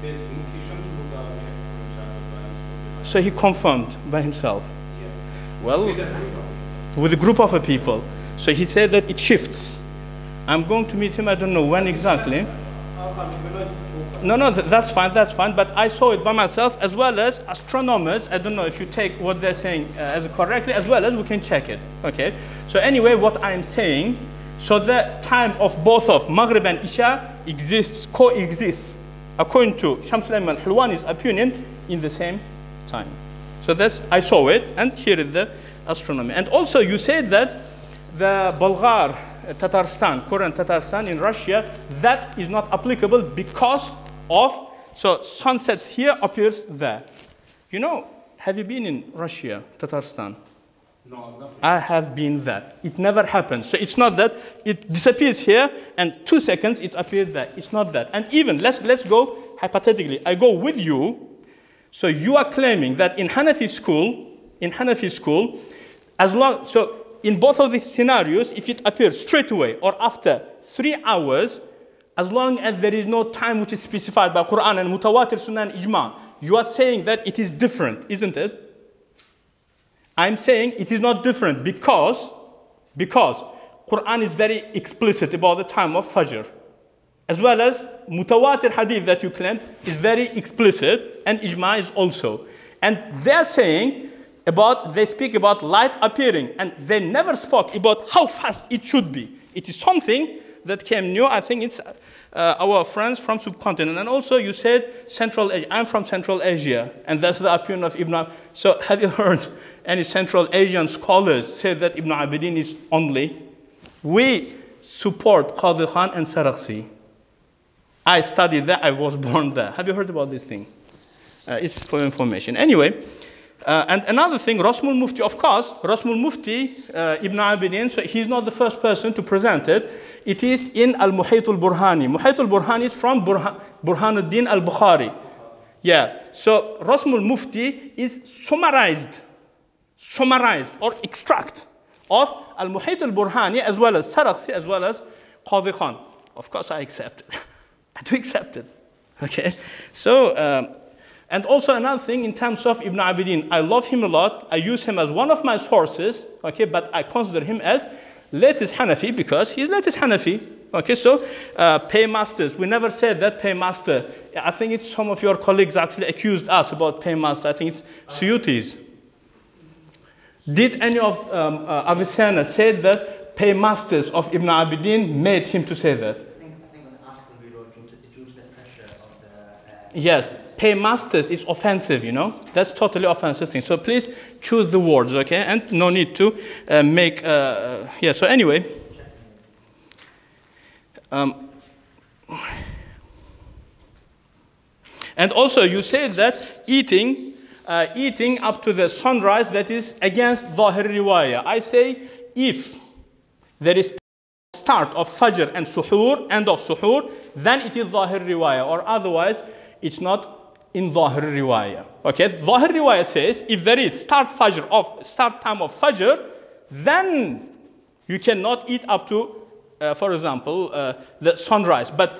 there's Mufti Shamsul Huda checked for himself as well. So he confirmed by himself. Well, With a group of people. So he said that it shifts. I'm going to meet him, I don't know when exactly. No, no, that's fine, that's fine. But I saw it by myself as well as astronomers. I don't know if you take what they're saying uh, as correctly, as well as we can check it. Okay. So anyway, what I'm saying, so the time of both of Maghrib and Isha exists, coexists, according to Shamsul al Hulwani's opinion, in the same time. So that's I saw it, and here is the astronomy. And also, you said that the Bulgar, uh, Tatarstan, current Tatarstan in Russia, that is not applicable because of so sunsets here appears there. You know, have you been in Russia, Tatarstan? No. I have been there. It never happens. So it's not that it disappears here and two seconds it appears there. It's not that. And even let's let's go hypothetically. I go with you. So you are claiming that in Hanafi school, in Hanafi school, as long so in both of these scenarios, if it appears straight away or after three hours, as long as there is no time which is specified by Quran and Mutawatir Sunnah and Ijma, you are saying that it is different, isn't it? I'm saying it is not different because, because Quran is very explicit about the time of Fajr. As well as mutawatir hadith that you claim is very explicit and ijma is also. And they're saying about, they speak about light appearing and they never spoke about how fast it should be. It is something that came new. I think it's uh, our friends from subcontinent. And also you said Central Asia. I'm from Central Asia and that's the opinion of Ibn So have you heard any Central Asian scholars say that Ibn Abidin is only? We support Qadi Khan and Sarakhsi. I studied there, I was born there. Have you heard about this thing? Uh, it's for information. Anyway, uh, and another thing, Rasmul Mufti, of course, Rasmul Mufti, uh, Ibn Abidin, so he's not the first person to present it. It is in Al Muhit al Burhani. Muhit al Burhani is from Burhan, Burhanuddin al Bukhari. Yeah, so Rasmul Mufti is summarized, summarized or extract of Al Muhit al Burhani as well as Sarakhsi as well as Qadi Khan. Of course, I accept I do accept it. Okay? So, um, and also another thing in terms of Ibn Abidin, I love him a lot. I use him as one of my sources, okay, but I consider him as latest Hanafi because he's latest Hanafi, Okay, so uh, paymasters. We never said that paymaster. I think it's some of your colleagues actually accused us about paymaster. I think it's Suyutis. Did any of um, uh, Avicenna said that paymasters of Ibn Abidin made him to say that? I think, I think on the article we wrote, due to, due to the pressure of the. Uh, Yes, paymasters is offensive, you know. That's totally offensive thing. So please choose the words, okay? And no need to uh, make, uh, yeah, so anyway. Um, and also you said that eating, uh, eating up to the sunrise, that is against Zahir Riwayah. I say if there is start of Fajr and Suhoor, end of Suhoor, then it is Zahir Riwayah, or otherwise it's not in Zahir Riwayah. Okay, Zahir Riwayah says if there is start Fajr of start time of Fajr, then you cannot eat up to, uh, for example, uh, the sunrise. But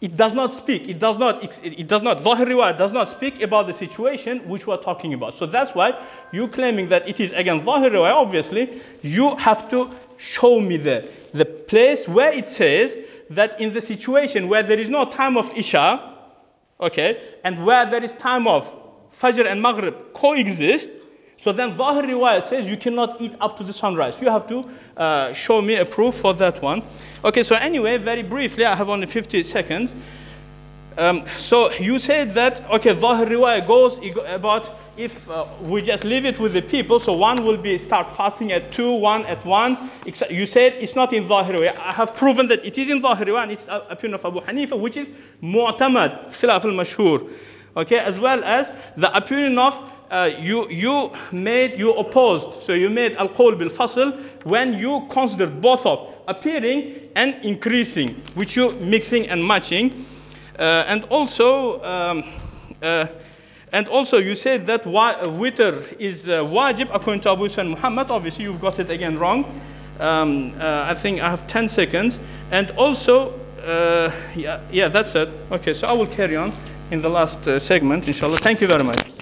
it does not speak, it does not, it does not, Zahir Riwayah does not speak about the situation which we are talking about. So that's why you claiming that it is against Zahir Riwayah, obviously, you have to show me the, the place where it says that in the situation where there is no time of Isha, okay, and where there is time of Fajr and Maghrib coexist, so then Zahir Riwayah says you cannot eat up to the sunrise. You have to uh, show me a proof for that one. Okay, so anyway, very briefly, I have only 50 seconds. Um, so you said that, okay, Zahir Riwayah goes about if uh, we just leave it with the people, so one will be start fasting at 2, one at 1. You said it's not in Zahir Riwayah. I have proven that it is in Zahir Riwayah and it's a opinion of Abu Hanifa, which is Mu'tamad, Khilaf al-Mashhur. Okay, as well as the opinion of uh, you, you made, you opposed, so you made al-qawl bil-fasl when you considered both of appearing and increasing, which you mixing and matching. Uh, and also, um, uh, and also you said that witr is uh, wajib according to Abu Hussein Muhammad. Obviously, you've got it again wrong. Um, uh, I think I have 10 seconds. And also, uh, yeah, yeah, that's it. Okay, so I will carry on in the last uh, segment, inshallah. Thank you very much.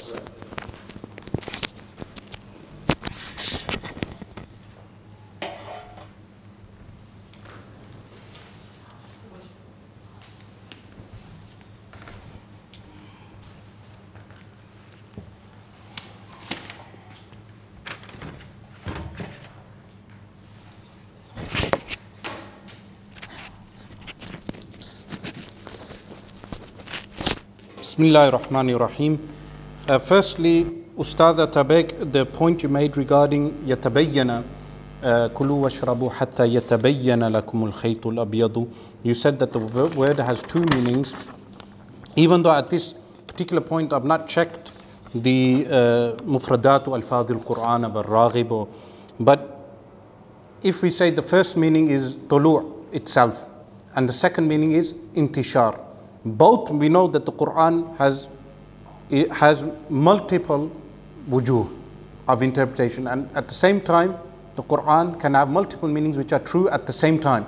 Bismillah ar-Rahman ar-Rahim. Uh, firstly, Ustadha Tabek, the point you made regarding يتبين uh, كلوا واشربوا حتى يتبين لكم الخيط الأبيض. You said that the wo- word has two meanings. Even though at this particular point I've not checked the uh, مفردات ألفاظ القرآن بالراغب but if we say the first meaning is طلوع itself and the second meaning is intishar both we know that the quran has has multiple wujuh of interpretation and at the same time the quran can have multiple meanings which are true at the same time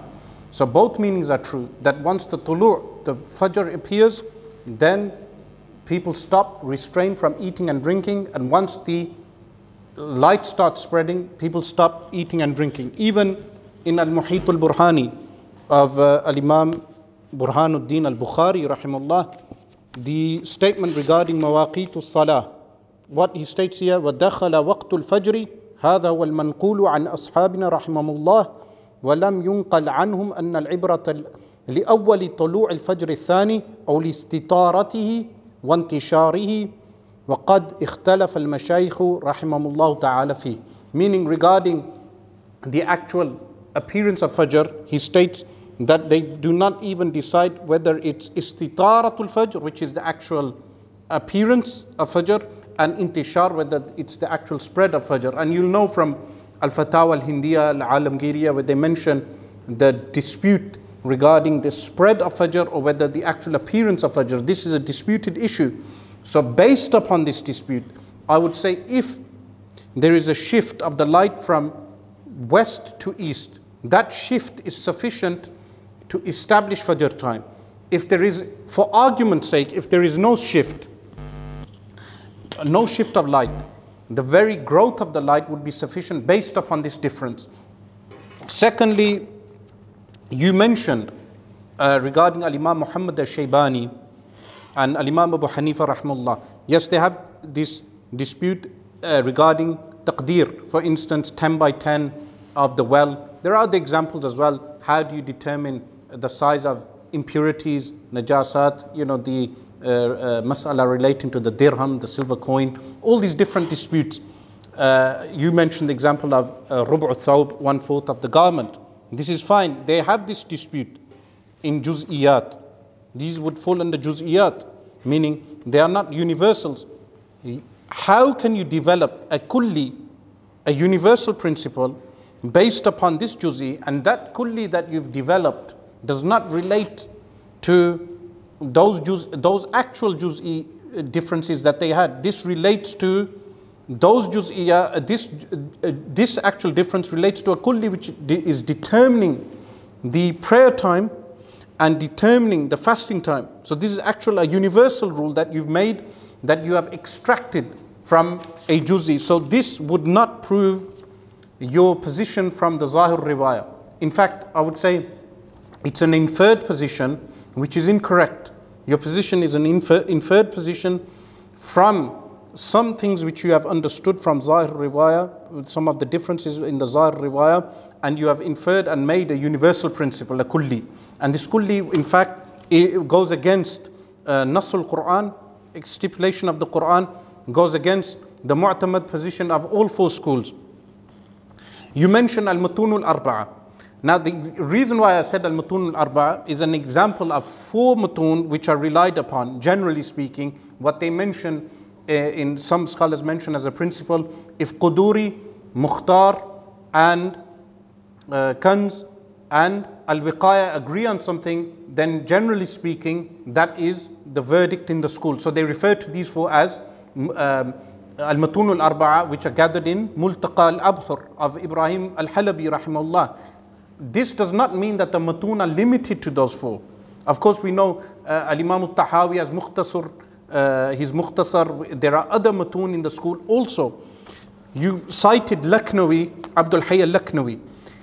so both meanings are true that once the tulu the fajr appears then people stop restrain from eating and drinking and once the light starts spreading, people stop eating and drinking. Even in Al Muhit al Burhani of uh, Al Imam Burhanuddin al Bukhari, rahimullah, the statement regarding Mawaqitu Salah, what he states here, وَدَخَلَ وَقْتُ الْفَجْرِ هذا هو المنقول عن أصحابنا رحمهم الله ولم ينقل عنهم أن العبرة لأول طلوع الفجر الثاني أو لاستطارته وانتشاره وقد اختلف المشايخ رحمهم الله تعالى فيه meaning regarding the actual appearance of Fajr he states that they do not even decide whether it's istitaratul Fajr which is the actual appearance of Fajr and intishar whether it's the actual spread of Fajr. And you'll know from Al-Fatawa Al-Hindiya Al-Alamgiriya where they mention the dispute regarding the spread of Fajr or whether the actual appearance of Fajr. This is a disputed issue. So, based upon this dispute, I would say if there is a shift of the light from west to east, that shift is sufficient to establish Fajr time. If there is, for argument's sake, if there is no shift, no shift of light, the very growth of the light would be sufficient based upon this difference. Secondly, you mentioned uh, regarding Al Imam Muhammad al Shaybani and Al Imam Abu Hanifa rahmullah. Yes, they have this dispute uh, regarding taqdeer, for instance, 10 by 10 of the well. There are other examples as well. How do you determine the size of impurities, najasat, you know, the uh, uh, mas'ala relating to the dirham, the silver coin, all these different disputes. Uh, you mentioned the example of uh, thawb, one fourth of the garment. This is fine. They have this dispute in juz'iyat. These would fall under juz'iyat, meaning they are not universals. How can you develop a kulli, a universal principle, based upon this juz'i, and that kulli that you've developed does not relate to those, juz, those actual juz'i differences that they had. This relates to those juz'iyah, uh, this, uh, this actual difference relates to a kulli which is determining the prayer time and determining the fasting time. So this is actually a universal rule that you've made that you have extracted from a juz'i. So this would not prove your position from the Zahir Riwayah. In fact, I would say it's an inferred position which is incorrect. Your position is an infer- inferred position from some things which you have understood from Zahir Riwayah, some of the differences in the Zahir Riwayah, and you have inferred and made a universal principle, a kulli. And this kulli, in fact, it goes against uh, Nasul Quran, stipulation of the Quran, goes against the mu'tamad position of all four schools. You mentioned al mutunul arba'a. Now, the reason why I said al mutun al arba'a is an example of four mutun which are relied upon, generally speaking. What they mention uh, in some scholars mention as a principle if Quduri, Mukhtar, and uh, Kanz and Al Wiqaya agree on something, then generally speaking, that is the verdict in the school. So they refer to these four as um, Al Matun al Arba'a, which are gathered in Multaqa al Abhur of Ibrahim al Halabi, rahimahullah. This does not mean that the Matun are limited to those four. Of course, we know uh, Al Imam al Tahawi as Mukhtasar, uh, his Mukhtasar. There are other Matun in the school also. You cited Lakhnawi, Abdul Hayy al Lakhnawi.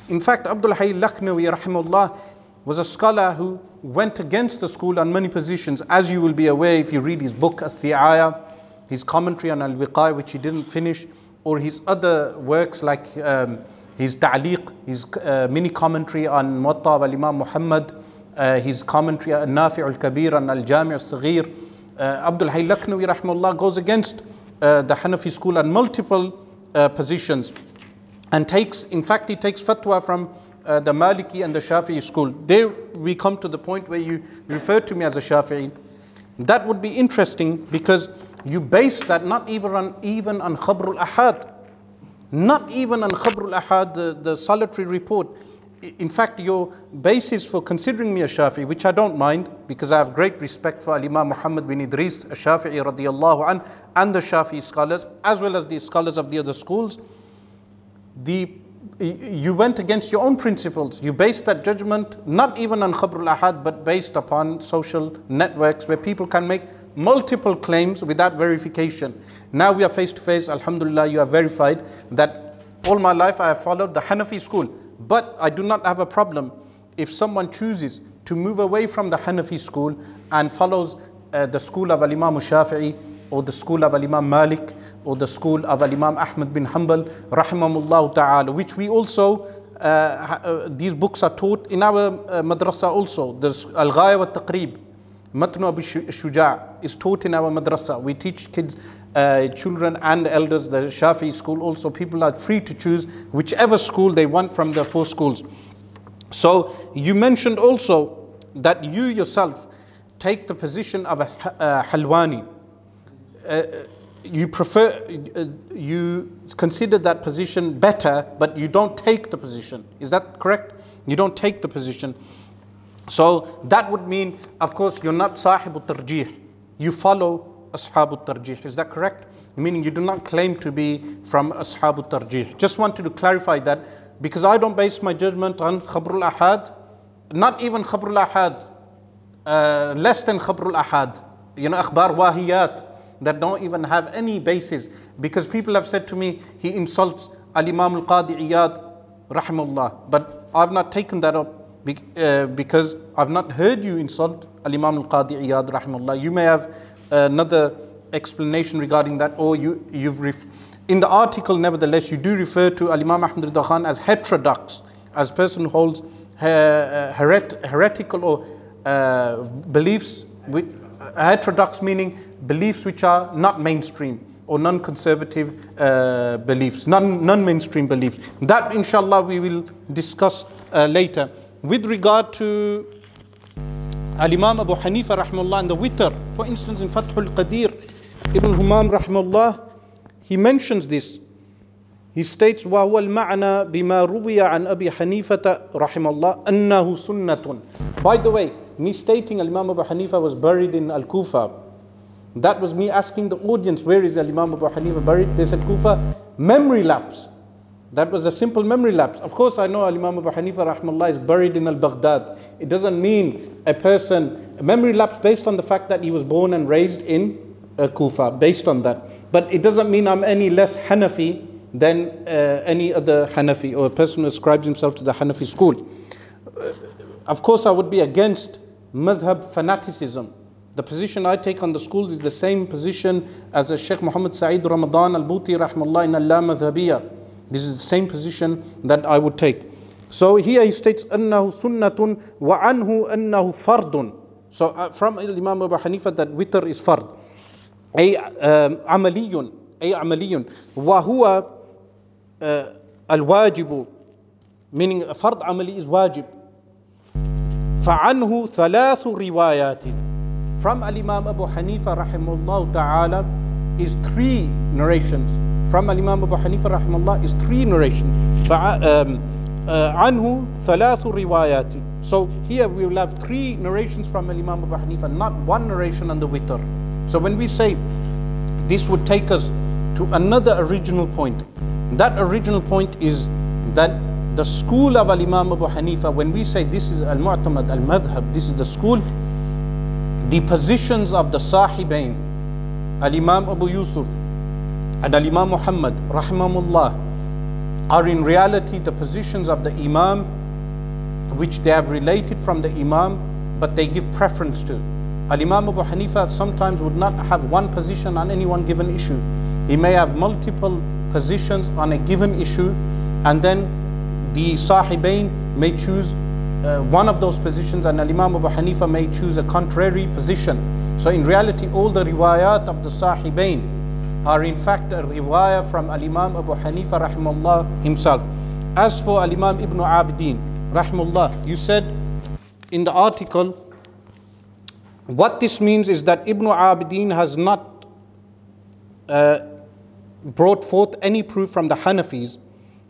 In fact, Abdul Hayy al Lakhnawi, rahimahullah, was a scholar who went against the school on many positions. As you will be aware if you read his book, As-Si'aya, his commentary on Al-Wiqaya, which he didn't finish, or his other works like um, his ta'liq, his uh, mini commentary on Muwatta of Imam Muhammad, uh, his commentary on Nafi' al-Kabir and Al-Jami' al-Saghir. Uh, Abdul Hayy Lakhnawi rahimahullah goes against uh, the Hanafi school on multiple uh, positions and takes, in fact, he takes fatwa from uh, the Maliki and the Shafi'i school. There we come to the point where you refer to me as a Shafi'i. That would be interesting because you base that not even on even on Khabrul Ahad, not even on Khabrul Ahad, the, the solitary report. In fact, your basis for considering me a Shafi'i, which I don't mind because I have great respect for Imam Muhammad bin Idris, a Shafi'i radiallahu an, and the Shafi'i scholars, as well as the scholars of the other schools. The you went against your own principles. You based that judgment not even on Khabrul Ahad, but based upon social networks where people can make multiple claims without verification. Now we are face to face, Alhamdulillah, you are verified that all my life I have followed the Hanafi school. But I do not have a problem if someone chooses to move away from the Hanafi school and follows uh, the school of Imam Shafi'i or the school of Imam Malik or the school of Imam Ahmad bin Hanbal, rahimahullah ta'ala, which we also, uh, uh, these books are taught in our uh, madrasa also. There's Al Ghaya wa Taqrib, Matnu Abu Shuja is taught in our madrasa. We teach kids, uh, children and elders, the Shafi school also. People are free to choose whichever school they want from the four schools. So you mentioned also that you yourself take the position of a Halwani. Uh, you prefer, uh, you consider that position better, but you don't take the position. Is that correct? You don't take the position. So that would mean, of course, you're not Sahib al-tarjih. You follow Ashab al-tarjih. Is that correct? Meaning you do not claim to be from Ashab al-tarjih. Just wanted to clarify that because I don't base my judgment on Khabrul Ahad, not even Khabrul Ahad, uh, less than Khabrul Ahad. You know, Akhbar Wahiyat that don't even have any basis because people have said to me he insults Al Imam Al Qadi Iyad rahimullah but I've not taken that up Be- uh, because I've not heard you insult Al Imam Al Qadi Iyad rahimahullah. You may have another explanation regarding that, or you, you've in the article, nevertheless, you do refer to Al Imam Ahmad Khan as heterodox, as person who holds he- uh, heret- heretical or uh, beliefs, which, heterodox meaning beliefs which are not mainstream or non-conservative uh, beliefs, non, non-mainstream beliefs. That, inshallah, we will discuss uh, later With regard to Al-Imam Abu Hanifa rahimahullah and the witr, for instance, in Fathul Qadir, Ibn Humam rahimahullah, he mentions this. He states, وهو المعنى بما روي عن أبي حنيفة رحمه الله أنه سنة. By the way, me stating Al-Imam Abu Hanifa was buried in Al-Kufa. That was me asking the audience, where is Al-Imam Abu Hanifa buried? They said Kufa. Memory lapse. That was a simple memory lapse. Of course, I know Al-Imam Abu Hanifa rahmallah is buried in Al-Baghdad. It doesn't mean a person, a memory lapse based on the fact that he was born and raised in uh, Kufa, based on that. But it doesn't mean I'm any less Hanafi than uh, any other Hanafi or a person who ascribes himself to the Hanafi school. Uh, of course, I would be against madhab fanaticism. The position I take on the schools is the same position as a Sheikh Muhammad Sa'id Ramadan al-Buti rahmallah in al-Lamadhhabiyyah. This is the same position that I would take. So here he states أنه سنة وعنه أنه فرض. So uh, from Imam Abu Hanifa that witr is fard. أي um, عملي أي عملي وهو uh, الواجب meaning فرض عملي is واجب فعنه ثلاث روايات from Al-Imam Abu Hanifa rahimahullah ta'ala is three narrations from Al-Imam Abu Hanifa rahimahullah is three narrations فع- um, uh, عنه ثلاث روايات so here we will have three narrations from Al-Imam Abu Hanifa not one narration on the witr so when we say this would take us to another original point that original point is that the school of Al-Imam Abu Hanifa when we say this is Al-Mu'tamad Al-Madhab this is the school the positions of the Sahibain, Al Imam Abu Yusuf and Al Imam Muhammad, rahimahullah, are in reality the positions of the Imam which they have related from the Imam, but they give preference to. Al Imam Abu Hanifa sometimes would not have one position on any one given issue. He may have multiple positions on a given issue, and then the Sahibain may choose uh, one of those positions and Al-Imam Abu Hanifa may choose a contrary position. So in reality all the riwayat of the Sahibain are in fact a riwayah from Al-Imam Abu Hanifa rahimahullah himself. As for Al-Imam Ibn Abdin rahimahullah, you said in the article what this means is that Ibn Abdin has not uh, brought forth any proof from the Hanafis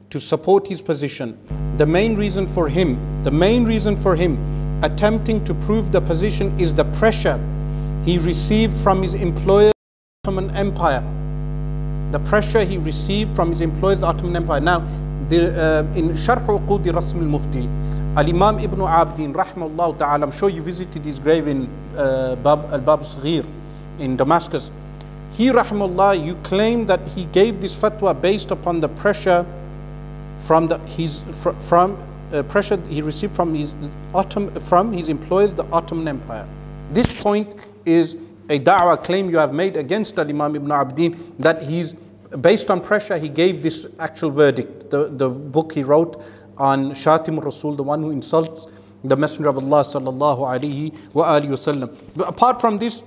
to support his position. The main reason for him, the main reason for him attempting to prove the position is the pressure he received from his employer, Empire. The pressure he received from his employers, the Ottoman Empire. Now, the, uh, in Sharh Uqudi Rasm al-Mufti, Al-Imam Ibn Abdin, rahmahullah ta'ala, I'm sure you visited his grave in uh, Bab, Al-Bab Saghir in Damascus. He, rahmahullah, you claim that he gave this fatwa based upon the pressure from the his fr- from uh, pressure he received from his from his employers the Ottoman Empire. This point is a da'wah claim you have made against Imam Ibn Abdin that he's based on pressure he gave this actual verdict. The the book he wrote on Shatim Rasul, the one who insults the Messenger of Allah sallallahu alaihi wasallam. But apart from this,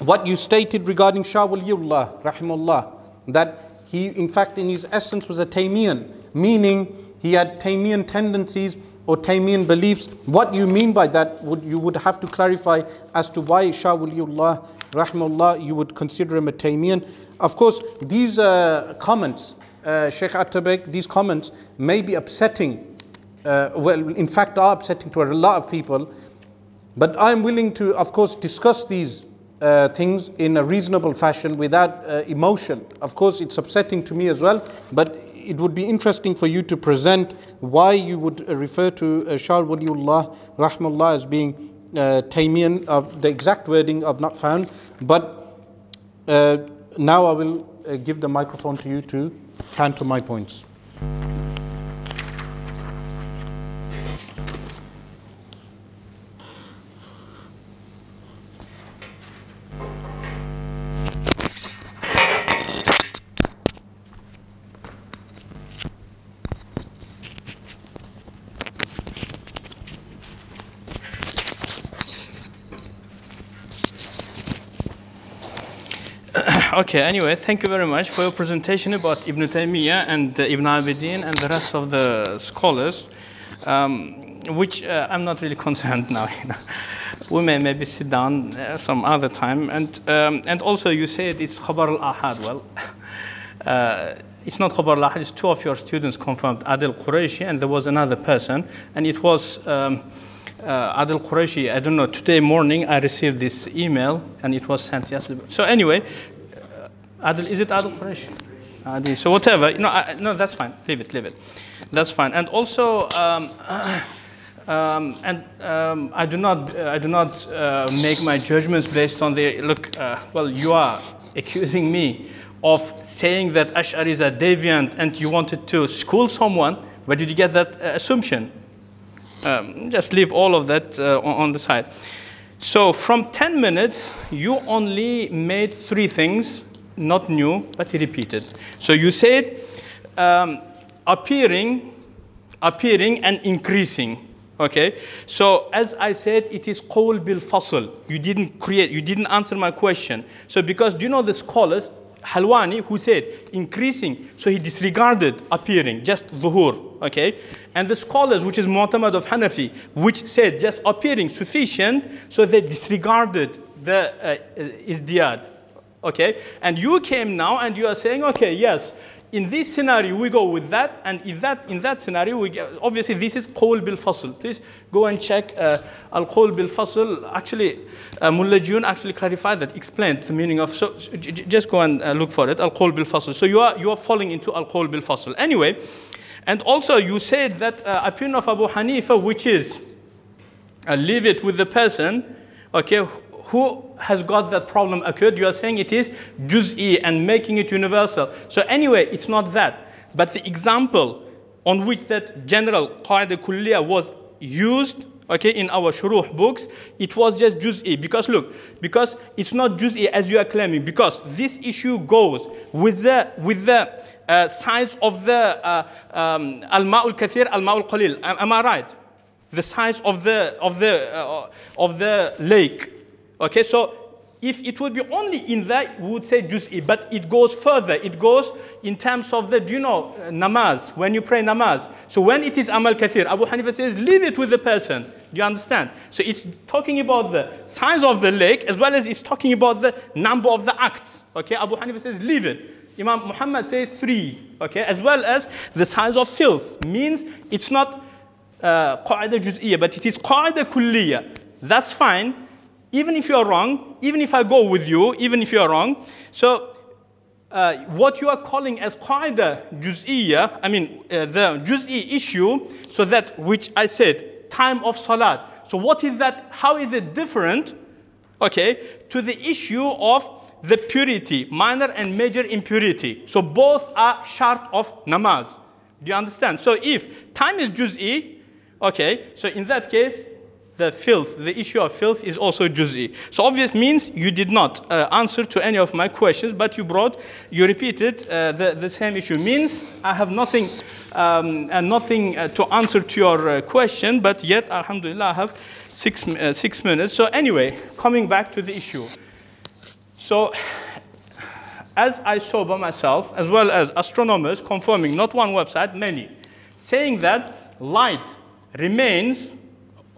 what you stated regarding Shah Waliullah rahimullah that he in fact in his essence was a Taymiyan meaning he had Taymiyan tendencies or Taymiyan beliefs. What you mean by that would you would have to clarify as to why Shah Waliullah rahimullah you would consider him a Taymiyan of course these uh, comments uh, Sheikh Atabek these comments may be upsetting uh, well in fact are upsetting to a lot of people. But I'm willing to, of course, discuss these uh, things in a reasonable fashion without uh, emotion. Of course, it's upsetting to me as well, but it would be interesting for you to present why you would uh, refer to uh, Shah Waliullah Rahmullah as being uh, Taymiyan, of the exact wording I've not found. But uh, now I will uh, give the microphone to you to counter my points. Okay, anyway, thank you very much for your presentation about Ibn Taymiyyah and uh, Ibn Abidin and the rest of the scholars, um, which uh, I'm not really concerned now. We may maybe sit down uh, some other time. And, um, and also, you said it's Khabar al Ahad. Well, uh, it's not Khabar al Ahad, it's two of your students confirmed, Adil Quraishi, and there was another person, and it was. Um, uh, Adil Quraishi, I don't know, today morning I received this email and it was sent yesterday. So anyway, is it Adil Quraishi? Adil, so whatever, you know, I, no, that's fine, leave it, leave it. That's fine. And also, um, um, and um, I do not, uh, I do not uh, make my judgments based on the, look, uh, well, you are accusing me of saying that Ash'aris are deviant and you wanted to school someone. Where did you get that uh, assumption? Um, just leave all of that uh, on, on the side. So from 10 minutes, you only made three things, not new, but he repeated. So you said um, appearing, appearing and increasing. Okay, so as I said, it is qawl bil fasl. You didn't create, you didn't answer my question. So because do you know the scholars, Halwani, who said increasing, so he disregarded appearing, just dhuhur, okay? And the scholars, which is Mu'tamad of Hanafi, which said just appearing sufficient, so they disregarded the uh, uh, izdiyad, okay? And you came now and you are saying, okay, yes, in this scenario we go with that, and in that, in that scenario, we get, obviously this is qawl bil fasl. Please go and check uh, al qawl bil fasl. Actually, uh, Mullah Jiwan actually clarified that, explained the meaning of, so just go and uh, look for it, al qawl bil fasl. So you are, you are falling into al qawl bil fasl. Anyway, and also you said that uh, opinion of Abu Hanifa, which is uh, leave it with the person, okay, who has got that problem occurred? You are saying it is juz'i and making it universal. So anyway, it's not that. But the example on which that general qaida kulliya was used, okay, in our shuruh books, it was just juz'i. Because look, because it's not juz'i as you are claiming, because this issue goes with the, with the uh, size of the uh, um, al-ma'ul kathir, al-ma'ul qalil. Am, am I right? The size of the, of the, uh, of the lake. Okay, so if it would be only in that, we would say juz'i, but it goes further. It goes in terms of the, do you know, uh, namaz, when you pray namaz. So when it is amal kathir, Abu Hanifa says, leave it with the person. Do you understand? So it's talking about the size of the lake as well as it's talking about the number of the acts. Okay, Abu Hanifa says, leave it. Imam Muhammad says three, okay, as well as the size of filth. Means it's not uh, qaida juz'iyya, but it is qaida kulliyya. That's fine, even if you are wrong, even if I go with you, even if you are wrong. So uh, what you are calling as qaida juz'iyya, I mean uh, the juz'i issue, so that which I said, time of salat. So what is that, how is it different, okay, to the issue of the purity, minor and major impurity. So both are short of namaz. Do you understand? So if time is juz'i, okay, so in that case, the filth, the issue of filth is also juz'i. So obvious means you did not uh, answer to any of my questions, but you brought, you repeated uh, the, the same issue. Means I have nothing, um, uh, nothing uh, to answer to your uh, question, but yet, alhamdulillah, I have six, uh, six minutes. So anyway, coming back to the issue. So, as I saw by myself, as well as astronomers confirming, not one website, many, saying that light remains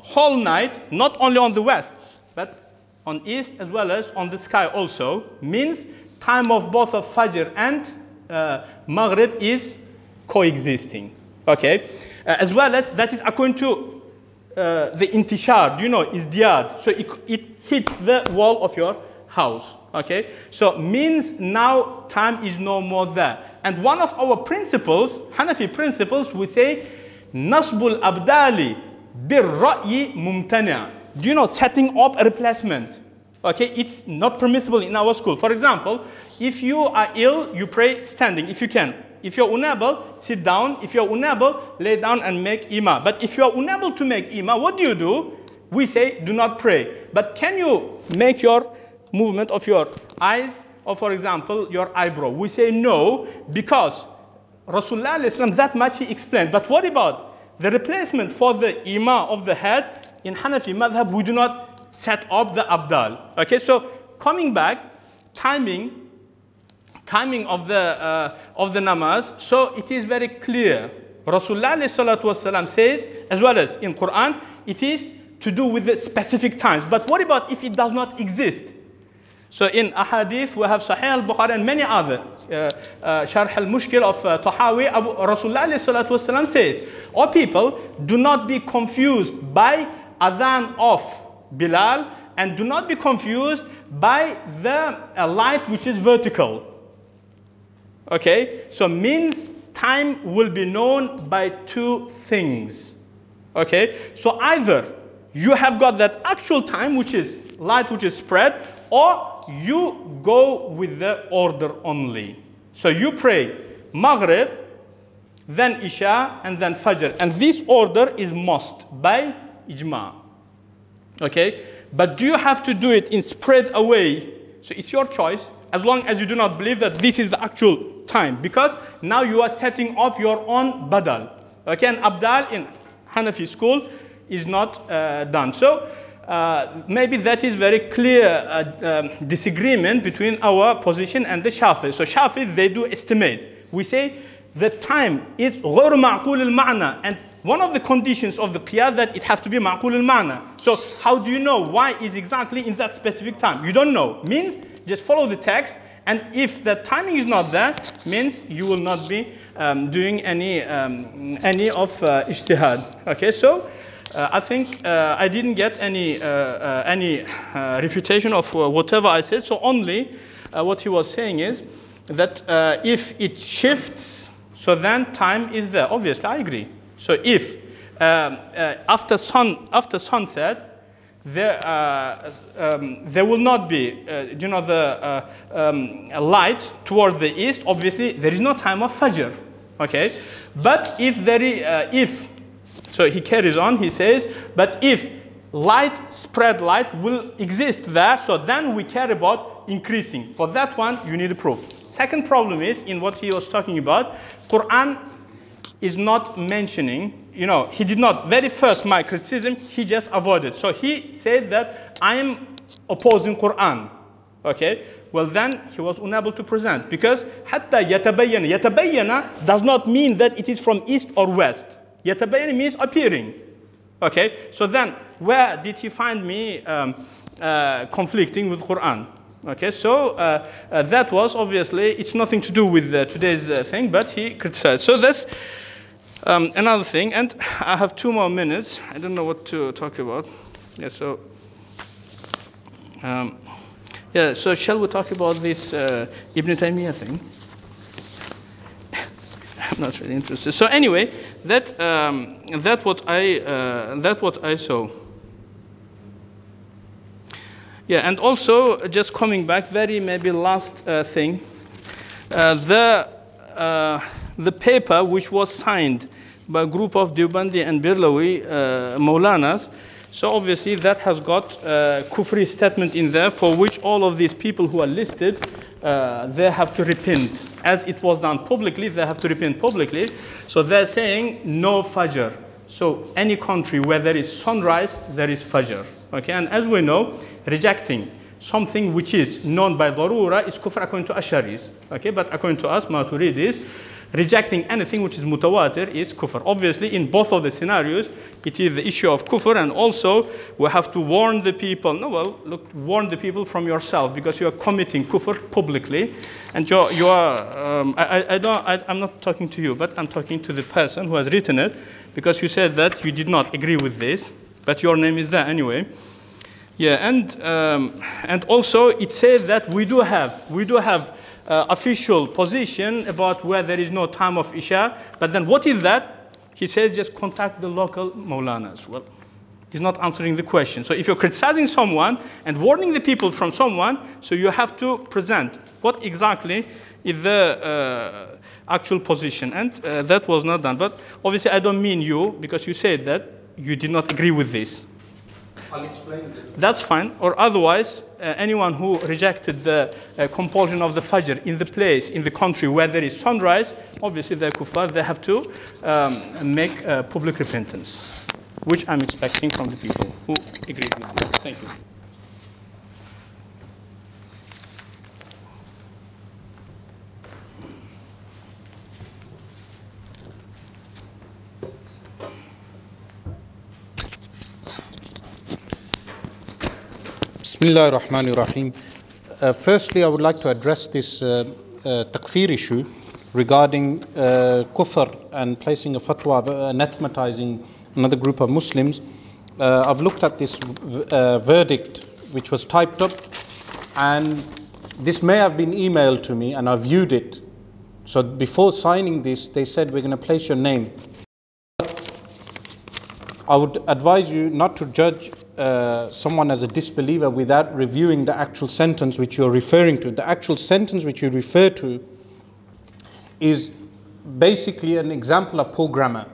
whole night, not only on the west, but on east as well as on the sky also, means time of both of Fajr and uh, Maghrib is coexisting. Okay? Uh, as well as that is according to uh, the intishar, do you know, izdiyad. So it, it hits the wall of your house. Okay? So means now time is no more there. And one of our principles, Hanafi principles, we say, Nasbul Abdali birra'yi mumtana. Do you know setting up a replacement? Okay, it's not permissible in our school. For example, if you are ill, you pray standing if you can. If you're unable, sit down. If you're unable, lay down and make ima. But if you're unable to make ima, what do you do? We say do not pray. But can you make your movement of your eyes or for example your eyebrow? We say no because Rasulullah that much he explained. But what about the replacement for the ima of the head? In Hanafi madhab, we do not set up the abdal. Okay, so coming back, timing timing of the, uh, of the namaz. So it is very clear. Rasulullah والسلام, says, as well as in Quran, it is to do with the specific times. But what about if it does not exist? So in ahadith, we have Sahih al-Bukhari and many other. Uh, uh, Sharh al-Mushkil of uh, Tahawi, Abu, Rasulullah wasalam says, O people, do not be confused by azan of Bilal and do not be confused by the uh, light which is vertical. Okay, so means time will be known by two things. Okay, so either you have got that actual time which is light which is spread or you go with the order only. So you pray Maghrib, then Isha, and then Fajr. And this order is must by Ijma. Okay? But do you have to do it in spread away? So it's your choice, as long as you do not believe that this is the actual time. Because now you are setting up your own badal. Okay? And Abdal in Hanafi school is not uh, done. So uh, maybe that is very clear uh, um, disagreement between our position and the Shafi. So Shafi, they do estimate. We say the time is غير معقول المعنى and one of the conditions of the qiyas that it has to be معقول المعنى. So how do you know why is exactly in that specific time? You don't know. Means just follow the text and if the timing is not there, means you will not be um, doing any, um, any of uh, ijtihad. Okay, so uh, I think uh, I didn't get any, uh, uh any uh, refutation of uh, whatever I said, so only what he was saying is that if it shifts, so then time is there. Obviously, I agree. So if um, after, sun, after sunset, there, um, there will not be, you know, the um, light towards the east. Obviously, there is no time of Fajr. Okay, but if there is, if so he carries on, he says, but if light, spread light will exist there, so then we care about increasing. For that one, you need a proof. Second problem is, in what he was talking about, Quran is not mentioning, you know, he did not, very first my criticism, he just avoided. So he said that I am opposing Quran, okay? Well, then he was unable to present because hatta yatabayyana, yatabayyana does not mean that it is from east or west. Yatabayani means appearing. Okay, so then where did he find me um, uh, conflicting with Quran? Okay, so uh, uh, that was obviously, it's nothing to do with uh, today's uh, thing, but he criticized. So that's um, another thing, and I have two more minutes. I don't know what to talk about. Yeah, so, um, yeah, so shall we talk about this uh, Ibn Taymiyyah thing? I'm not really interested. So anyway, that um, that what I uh, that what I saw. Yeah, and also just coming back, very maybe last uh, thing, uh, the uh, the paper which was signed by a group of Deobandi and Barelwi uh, Maulanas. So obviously that has got a kufri statement in there for which all of these people who are listed uh, they have to repent. As it was done publicly, they have to repent publicly. So they're saying no fajr. So any country where there is sunrise, there is fajr. Okay, and as we know, rejecting something which is known by darura is kufr according to Asharis. Okay, but according to us, Maturidis, rejecting anything which is mutawatir is kufr. Obviously, in both of the scenarios, it is the issue of kufr, and also we have to warn the people. No, well, look, warn the people from yourself because you are committing kufr publicly, and you're, you are. Um, I, I don't. I, I'm not talking to you, but I'm talking to the person who has written it, because you said that you did not agree with this, but your name is there anyway. Yeah, and um, and also it says that we do have we do have uh, official position about where there is no time of Isha. But then what is that? He says just contact the local Maulanas. Well, he's not answering the question. So if you're criticizing someone and warning the people from someone, so you have to present what exactly is the uh, actual position. And uh, that was not done. But obviously I don't mean you because you said that you did not agree with this. Explain. That's fine. Or otherwise, uh, anyone who rejected the uh, compulsion of the Fajr in the place, in the country where there is sunrise, obviously they're kuffar, they have to um, make uh, public repentance, which I'm expecting from the people who agree with me. Thank you. Bismillah ar-Rahman ar-Rahim. Uh, firstly, I would like to address this uh, uh, takfir issue regarding uh, kufr and placing a fatwa uh, anathematizing another group of Muslims. Uh, I've looked at this verdict which was typed up and this may have been emailed to me and I viewed it. So before signing this, they said we're going to place your name. I would advise you not to judge uh, someone as a disbeliever without reviewing the actual sentence which you're referring to. The actual sentence which you refer to is basically an example of poor grammar.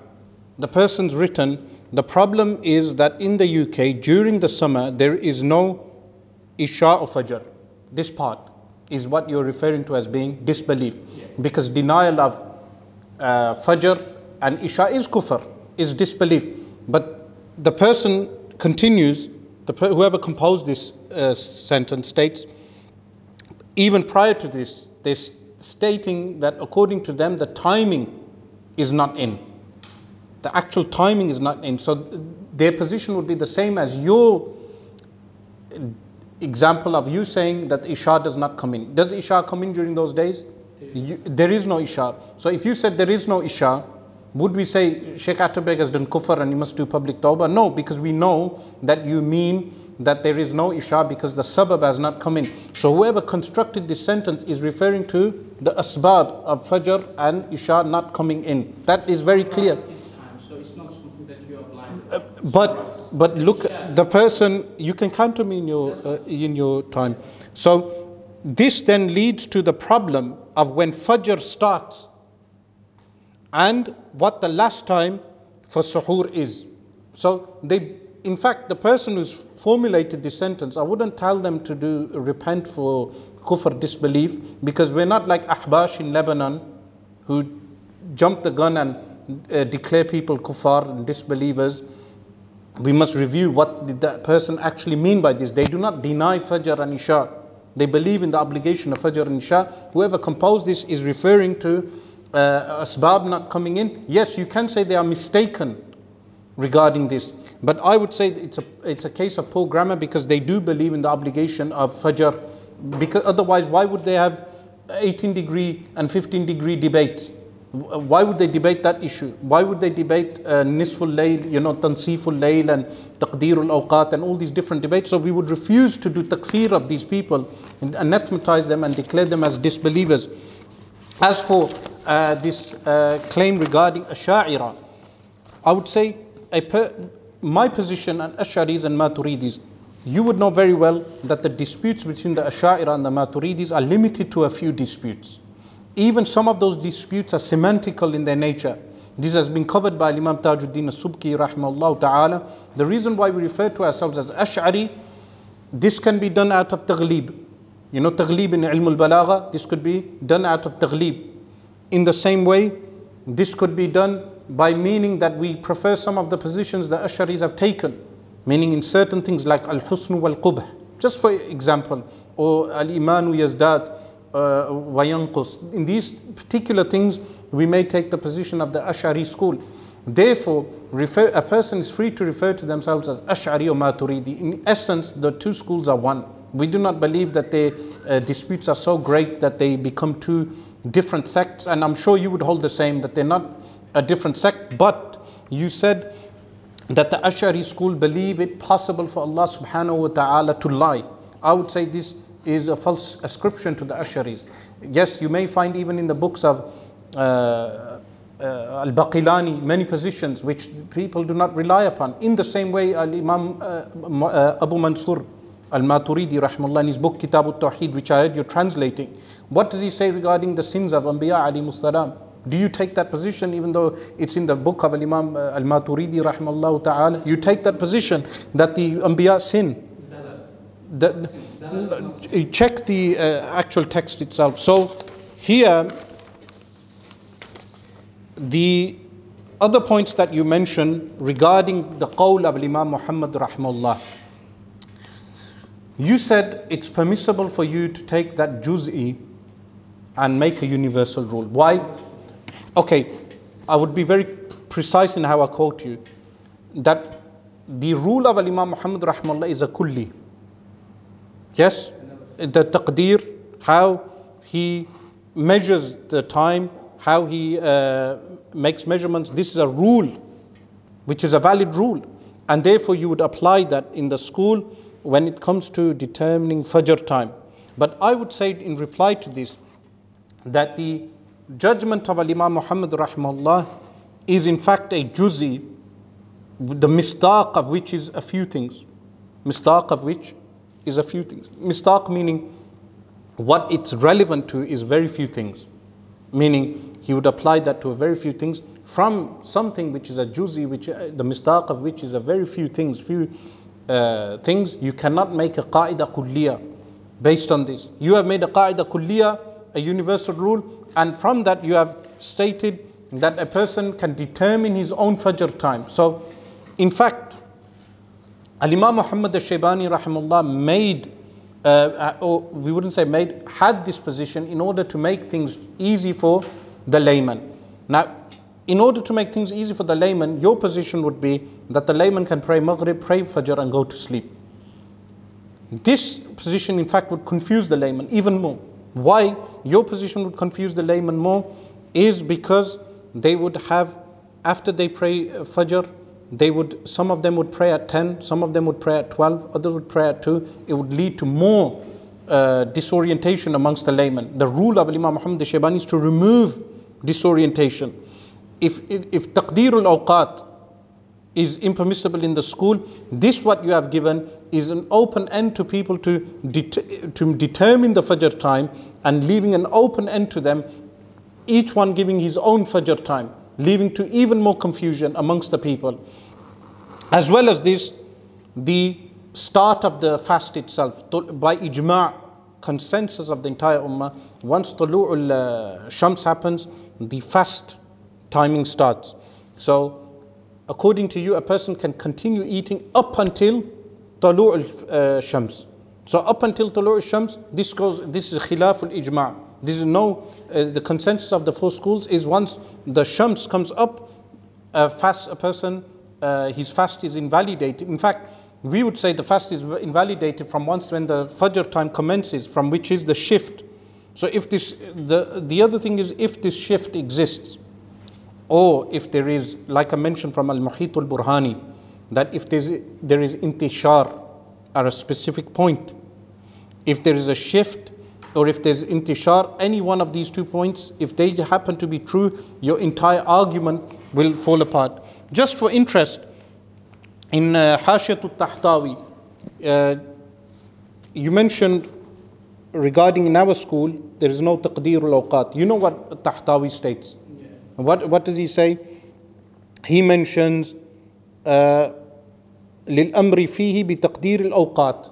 The person's written, the problem is that in the UK during the summer there is no Isha or Fajr. This part is what you're referring to as being disbelief. Because denial of uh, Fajr and Isha is kufr, is disbelief. But the person continues, the, whoever composed this uh, sentence states, even prior to this, they're stating that according to them, the timing is not in. The actual timing is not in. So th- their position would be the same as your example of you saying that Isha does not come in. Does Isha come in during those days? You, there is no Isha. So if you said there is no Isha, would we say Sheikh Atabek has done kufr and you must do public tawbah? No, because we know that you mean that there is no Isha because the sabab has not come in. So whoever constructed this sentence is referring to the asbab of Fajr and Isha not coming in. That is very clear. Blind. But but look, the person you can counter me in your uh, in your time. So this then leads to the problem of when Fajr starts, and what the last time for suhoor is. So they, in fact, the person who's formulated this sentence, I wouldn't tell them to do repent for kufr disbelief because we're not like Ahbash in Lebanon who jump the gun and uh, declare people kuffar and disbelievers we must review what did that person actually mean by this. They do not deny Fajr and Isha. They believe in the obligation of Fajr and Isha. Whoever composed this is referring to uh, asbab not coming in. Yes, you can say they are mistaken regarding this. But I would say it's a, it's a case of poor grammar because they do believe in the obligation of Fajr. Because otherwise, why would they have 18 degree and 15 degree debates? Why would they debate that issue? Why would they debate uh, nisful layl, you know, tansiful layl and taqdirul awqat and all these different debates? So we would refuse to do takfir of these people and anathematize them and declare them as disbelievers. As for uh, this uh, claim regarding Asha'ira, I would say per, my position on Ash'aris and Maturidis, you would know very well that the disputes between the Ash'ira and the Maturidis are limited to a few disputes. Even some of those disputes are semantical in their nature. This has been covered by Imam Tajuddin al-Subki rahimahullah ta'ala. The reason why we refer to ourselves as Ash'ari, this can be done out of taghlib. You know taghlib in ilm al-balagha, this could be done out of taghlib. In the same way, this could be done by meaning that we prefer some of the positions the Ash'aris have taken, meaning in certain things like al-husn wal-qubh, just for example, or al-imanu yazdad, uh, wayanqus. In these particular things, we may take the position of the Ash'ari school. Therefore, refer, a person is free to refer to themselves as Ash'ari or Maturidi. In essence, the two schools are one. We do not believe that their uh, disputes are so great that they become two different sects, and I'm sure you would hold the same that they're not a different sect. But you said that the Ash'ari school believe it possible for Allah subhanahu wa ta'ala to lie. I would say this is a false ascription to the Ash'aris. Yes, you may find even in the books of uh, uh, Al-Baqilani many positions which people do not rely upon. In the same way, Al-Imam uh, uh, Abu Mansur Al-Maturidi rahimahullah in his book Kitab al-Tawheed which I heard you're translating. What does he say regarding the sins of Anbiya alayhi salam? Do you take that position even though it's in the book of Al-Imam uh, Al-Maturidi rahimahullah ta'ala? You take that position that the Anbiya sin. The, uh, check the uh, actual text itself. So here, the other points that you mentioned regarding the qawl of Imam Muhammad rahimahullah. You said it's permissible for you to take that juz'i and make a universal rule. Why? Okay, I would be very precise in how I quote you. That the rule of Imam Muhammad rahimahullah is a kulli. Yes, the taqdeer, how he measures the time, how he uh, makes measurements. This is a rule, which is a valid rule. And therefore, you would apply that in the school when it comes to determining Fajr time. But I would say, in reply to this, that the judgment of Imam Muhammad rahimahullah is in fact a juzi, the mistaq of which is a few things. Mistaq of which is a few things. Mistaq meaning what it's relevant to is very few things. Meaning he would apply that to a very few things from something which is a juzi, which the mistaq of which is a very few things, few uh, things. You cannot make a qaida kulliya based on this. You have made a qaida kulliya, a universal rule, and from that you have stated that a person can determine his own fajr time. So, in fact, Al Imam Muhammad al Shaybani rahimullah made, uh, uh, or we wouldn't say made, had this position in order to make things easy for the layman. Now, in order to make things easy for the layman, your position would be that the layman can pray Maghrib, pray Fajr, and go to sleep. This position, in fact, would confuse the layman even more. Why your position would confuse the layman more is because they would have, after they pray uh, Fajr, they would, some of them would pray at 10, some of them would pray at 12, others would pray at 2. It would lead to more uh, disorientation amongst the layman. The rule of Imam Muhammad Shaybani is to remove disorientation if, if taqdeerul awqat is impermissible in the school, this what you have given is an open end to people to, det- to determine the fajr time and leaving an open end to them, each one giving his own fajr time, leading to even more confusion amongst the people. As well as this, the start of the fast itself, by ijma' consensus of the entire ummah, once tulu'ul uh, shams happens, the fast timing starts. So, according to you, a person can continue eating up until Talu' uh, shams. So, up until Talu' al-Shams, this goes. This is khilaf al ijma'. This is no. Uh, the consensus of the four schools is once the shams comes up, a fast a person uh, his fast is invalidated. In fact, we would say the fast is invalidated from once when the fajr time commences, from which is the shift. So if this the the other thing is if this shift exists, or if there is, like I mentioned from Al Muhit al Burhani, that if there's, intishar at a specific point, if there is a shift or if there's intishar, any one of these two points, if they happen to be true, your entire argument will fall apart. Just for interest, in uh, al-Tahtawi, uh, you mentioned regarding in our school, there is no taqdeer al-awqat. You know what Tahtawi states? What, what does he say? He mentions uh, للأمر فيه بتقدير الأوقات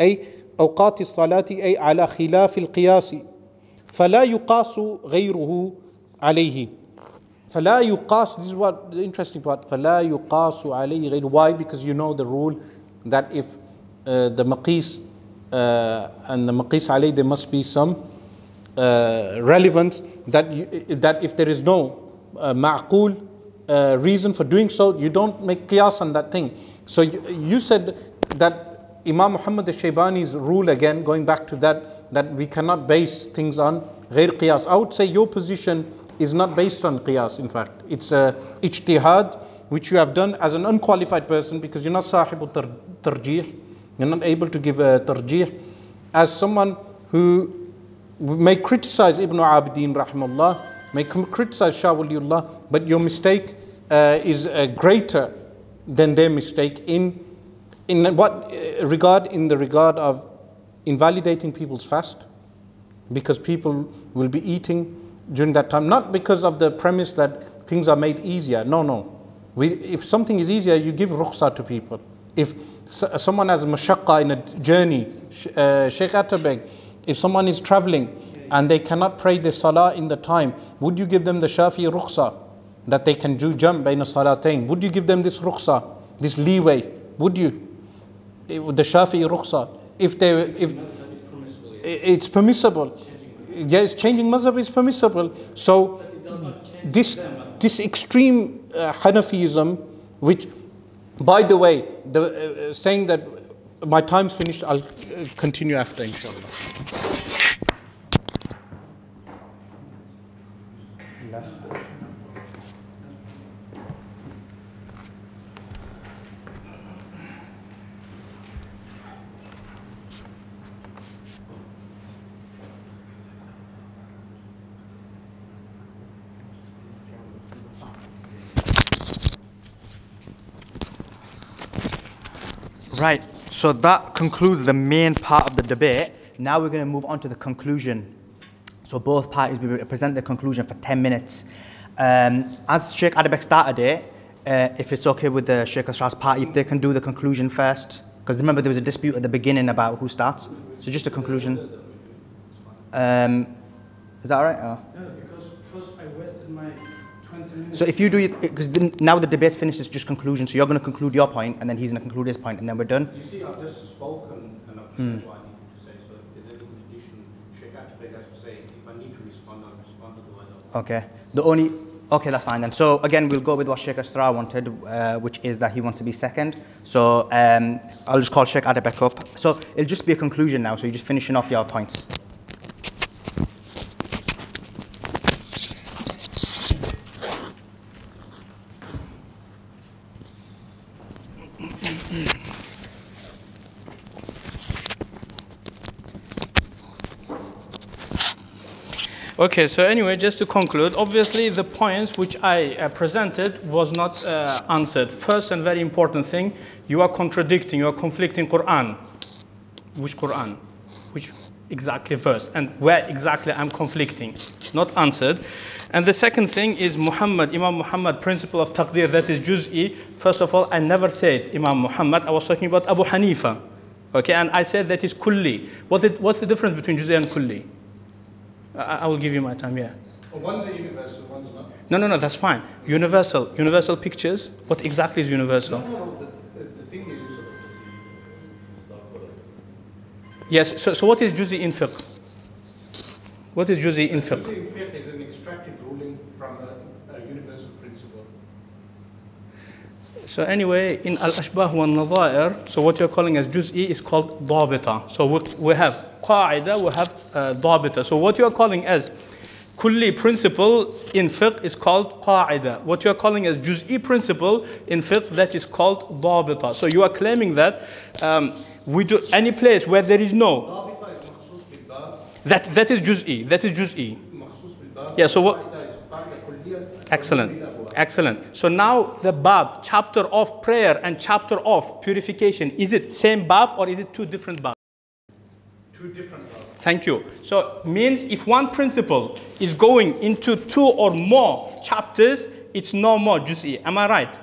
أي أوقات الصلاة أي على خلاف القياس فلا يقاس غيره عليه فلا يقاس this is what the interesting part فلا يقاس عليه غيره why because you know the rule that if uh, the maqis uh, and the maqis عليه there must be some uh, relevance that, you, that if there is no uh, ma'qul uh, reason for doing so, you don't make qiyas on that thing. So you, you said that Imam Muhammad al-Shaybani's rule again, going back to that, that we cannot base things on ghair qiyas. I would say your position is not based on qiyas, in fact. It's a ijtihad, which you have done as an unqualified person because you're not sahib tarjih. You're not able to give a tarjih. As someone who may criticize Ibn Abidin rahimahullah, may criticize Shah Waliullah, but your mistake uh, is uh, greater than their mistake in, in what uh, regard? In the regard of invalidating people's fast, because people will be eating during that time, not because of the premise that things are made easier. No, no. We, if something is easier, you give rukhsa to people. If someone has mashaqqa in a journey, uh, Sheikh Atabek, if someone is traveling and they cannot pray the salah in the time, would you give them the shafi rukhsa that they can do jam' bayna salatain? Would you give them this rukhsa, this leeway? Would you? The shafi rukhsa. If they, if it's permissible. Yes, changing mazhab is permissible. So this this extreme uh, Hanafism, which, by the way, the, uh, saying that my time's finished. I'll uh, continue after, inshallah. Right, so that concludes the main part of the debate. Now we're going to move on to the conclusion. So both parties will present the conclusion for 10 minutes. Um, as Sheikh Atabek started it, uh, if it's okay with the Sheikh Asrar's party, if they can do the conclusion first. Because remember there was a dispute at the beginning about who starts. So just a conclusion. Um, is that all right? Or? because first I wasted my 20 minutes. So if you do it, because now the debate's finished, it's just conclusion. So you're going to conclude your point, and then he's going to conclude his point, and then we're done. You see, I've just spoken and I've said what I need to say. So if there's any condition, Sheikh Atabek has to say, if I need to respond, I'll respond. Otherwise, I'll. Okay. The only okay, that's fine then. So again, we'll go with what Sheikh Asrar wanted, uh, which is that he wants to be second. So um, I'll just call Sheikh Atabek up. So it'll just be a conclusion now. So you're just finishing off your points. Okay, so anyway, just to conclude, obviously the points which I uh, presented was not uh, answered. First and very important thing, you are contradicting, you are conflicting Quran. Which Quran? Which exactly verse? And where exactly I'm conflicting? Not answered. And the second thing is Muhammad, Imam Muhammad, principle of taqdeer, that is juz'i. First of all, I never said Imam Muhammad, I was talking about Abu Hanifa. Okay, and I said that is kulli. What's, what's the difference between juz'i and kulli? I, I will give you my time, yeah. One's a universal, one's not. No, no, no, that's fine. Universal. Universal pictures. What exactly is universal? No, no, the, the, the thing is, uh, Yes, so, so what is juzi in fiqh? What is juzi in fiqh? Juz'i in fiqh is an extracted ruling from a, a universal principle. So anyway, in Al-Ashbah wa Nazair, so what you're calling as Juz'i is called Dabita. So we, have Qa'ida, we have uh, So what you're calling as Kulli principle in fiqh is called Qa'ida. What you're calling as Juz'i principle in fiqh, that is called Dabita. So you are claiming that um, we do any place where there is no... That, that is Juz'i, that is Juz'i. Yeah, so what... Excellent. Excellent. So now the bab, chapter of prayer and chapter of purification, is it same bab or is it two different bab? Two different babs. Thank you. So means if one principle is going into two or more chapters, it's no more juz'i. Am I right?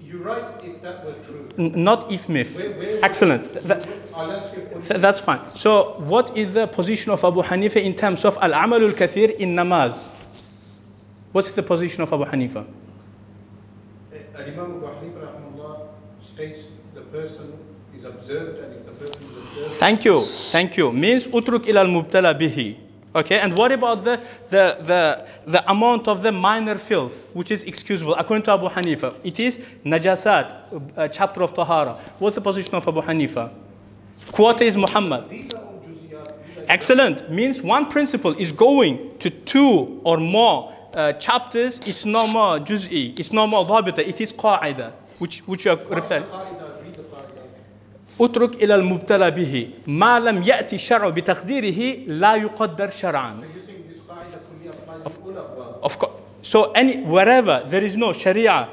You're right if that were true. N- not if myth. Where- where's- Excellent. That- I'll answer your point. So that's fine. So, what is the position of Abu Hanifa in terms of al amalul kathir in namaz? What's the position of Abu Hanifa? Uh, Imam Abu Hanifa states the person is observed and if the person is observed, Thank you. Thank you. Means utruk ila al bihi. Okay, and what about the, the, the, the amount of the minor filth, which is excusable? According to Abu Hanifa, it is najasat, uh, chapter of Tahara. What's the position of Abu Hanifa? Quote is Muhammad. these are all juziyat. These are Excellent. Means one principle is going to two or more uh, chapters, it's no more juz'i, it's no more dhabita, it is qaida, which, which you are referring. اترك إلى المبتلى به ما لم يأتي الشرع بتقديره لا يقدر شرعا So abwab. of course so any wherever there is no sharia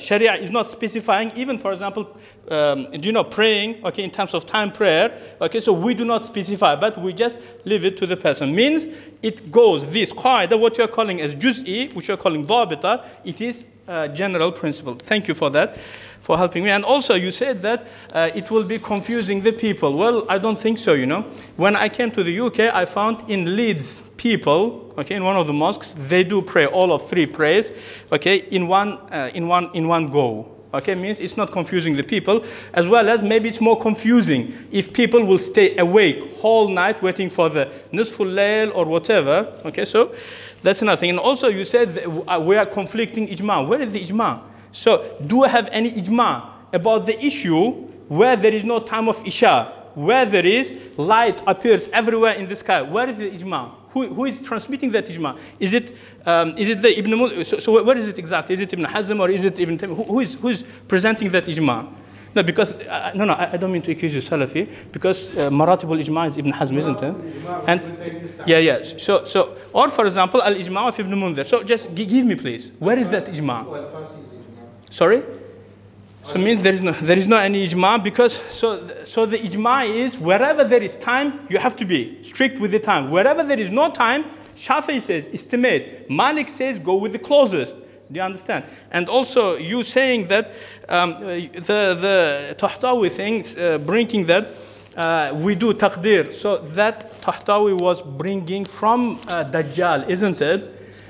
sharia is not specifying even for example um, you know praying okay in terms of time prayer okay so we do not specify but we just leave it to the person. Means it goes this qaida what you are calling as juz'i which you are calling dhabita it is a general principle. Thank you for that for helping me. And also you said that uh, it will be confusing the people. Well i don't think so you know. When i came to the uk i found in leeds people okay in one of the mosques they do pray all of three prayers okay in one uh, in one in one go okay means it's not confusing the people as well as maybe it's more confusing if people will stay awake whole night waiting for the nisful layl or whatever okay so that's nothing and also you said uh, we are conflicting ijma where is the ijma so do we have any ijma about the issue where there is no time of Isha, where there is light appears everywhere in the sky. Where is the ijma? Who, who is transmitting that ijma? Is it, um, is it the Ibn Mul- so, so where is it exactly? Is it Ibn Hazm or is it Ibn? Who, who, is, who is presenting that ijma? No, because, uh, no, no, I, I don't mean to accuse you Salafi, because uh, Maratibul Ijma is Ibn Hazm, isn't it? And, yeah, yeah. So, so, or for example, Al Ijma of Ibn Munzir. So just gi- give me, please. Where is that Ijma? Sorry? So it means there is no, there is no any ijma because so, so the ijma is wherever there is time, you have to be strict with the time. Wherever there is no time, Shafi'i says estimate. Malik says go with the closest. Do you understand? And also you saying that um, the the Tahtawi things uh, bringing that uh, we do taqdir. So that Tahtawi was bringing from uh, Dajjal, isn't it?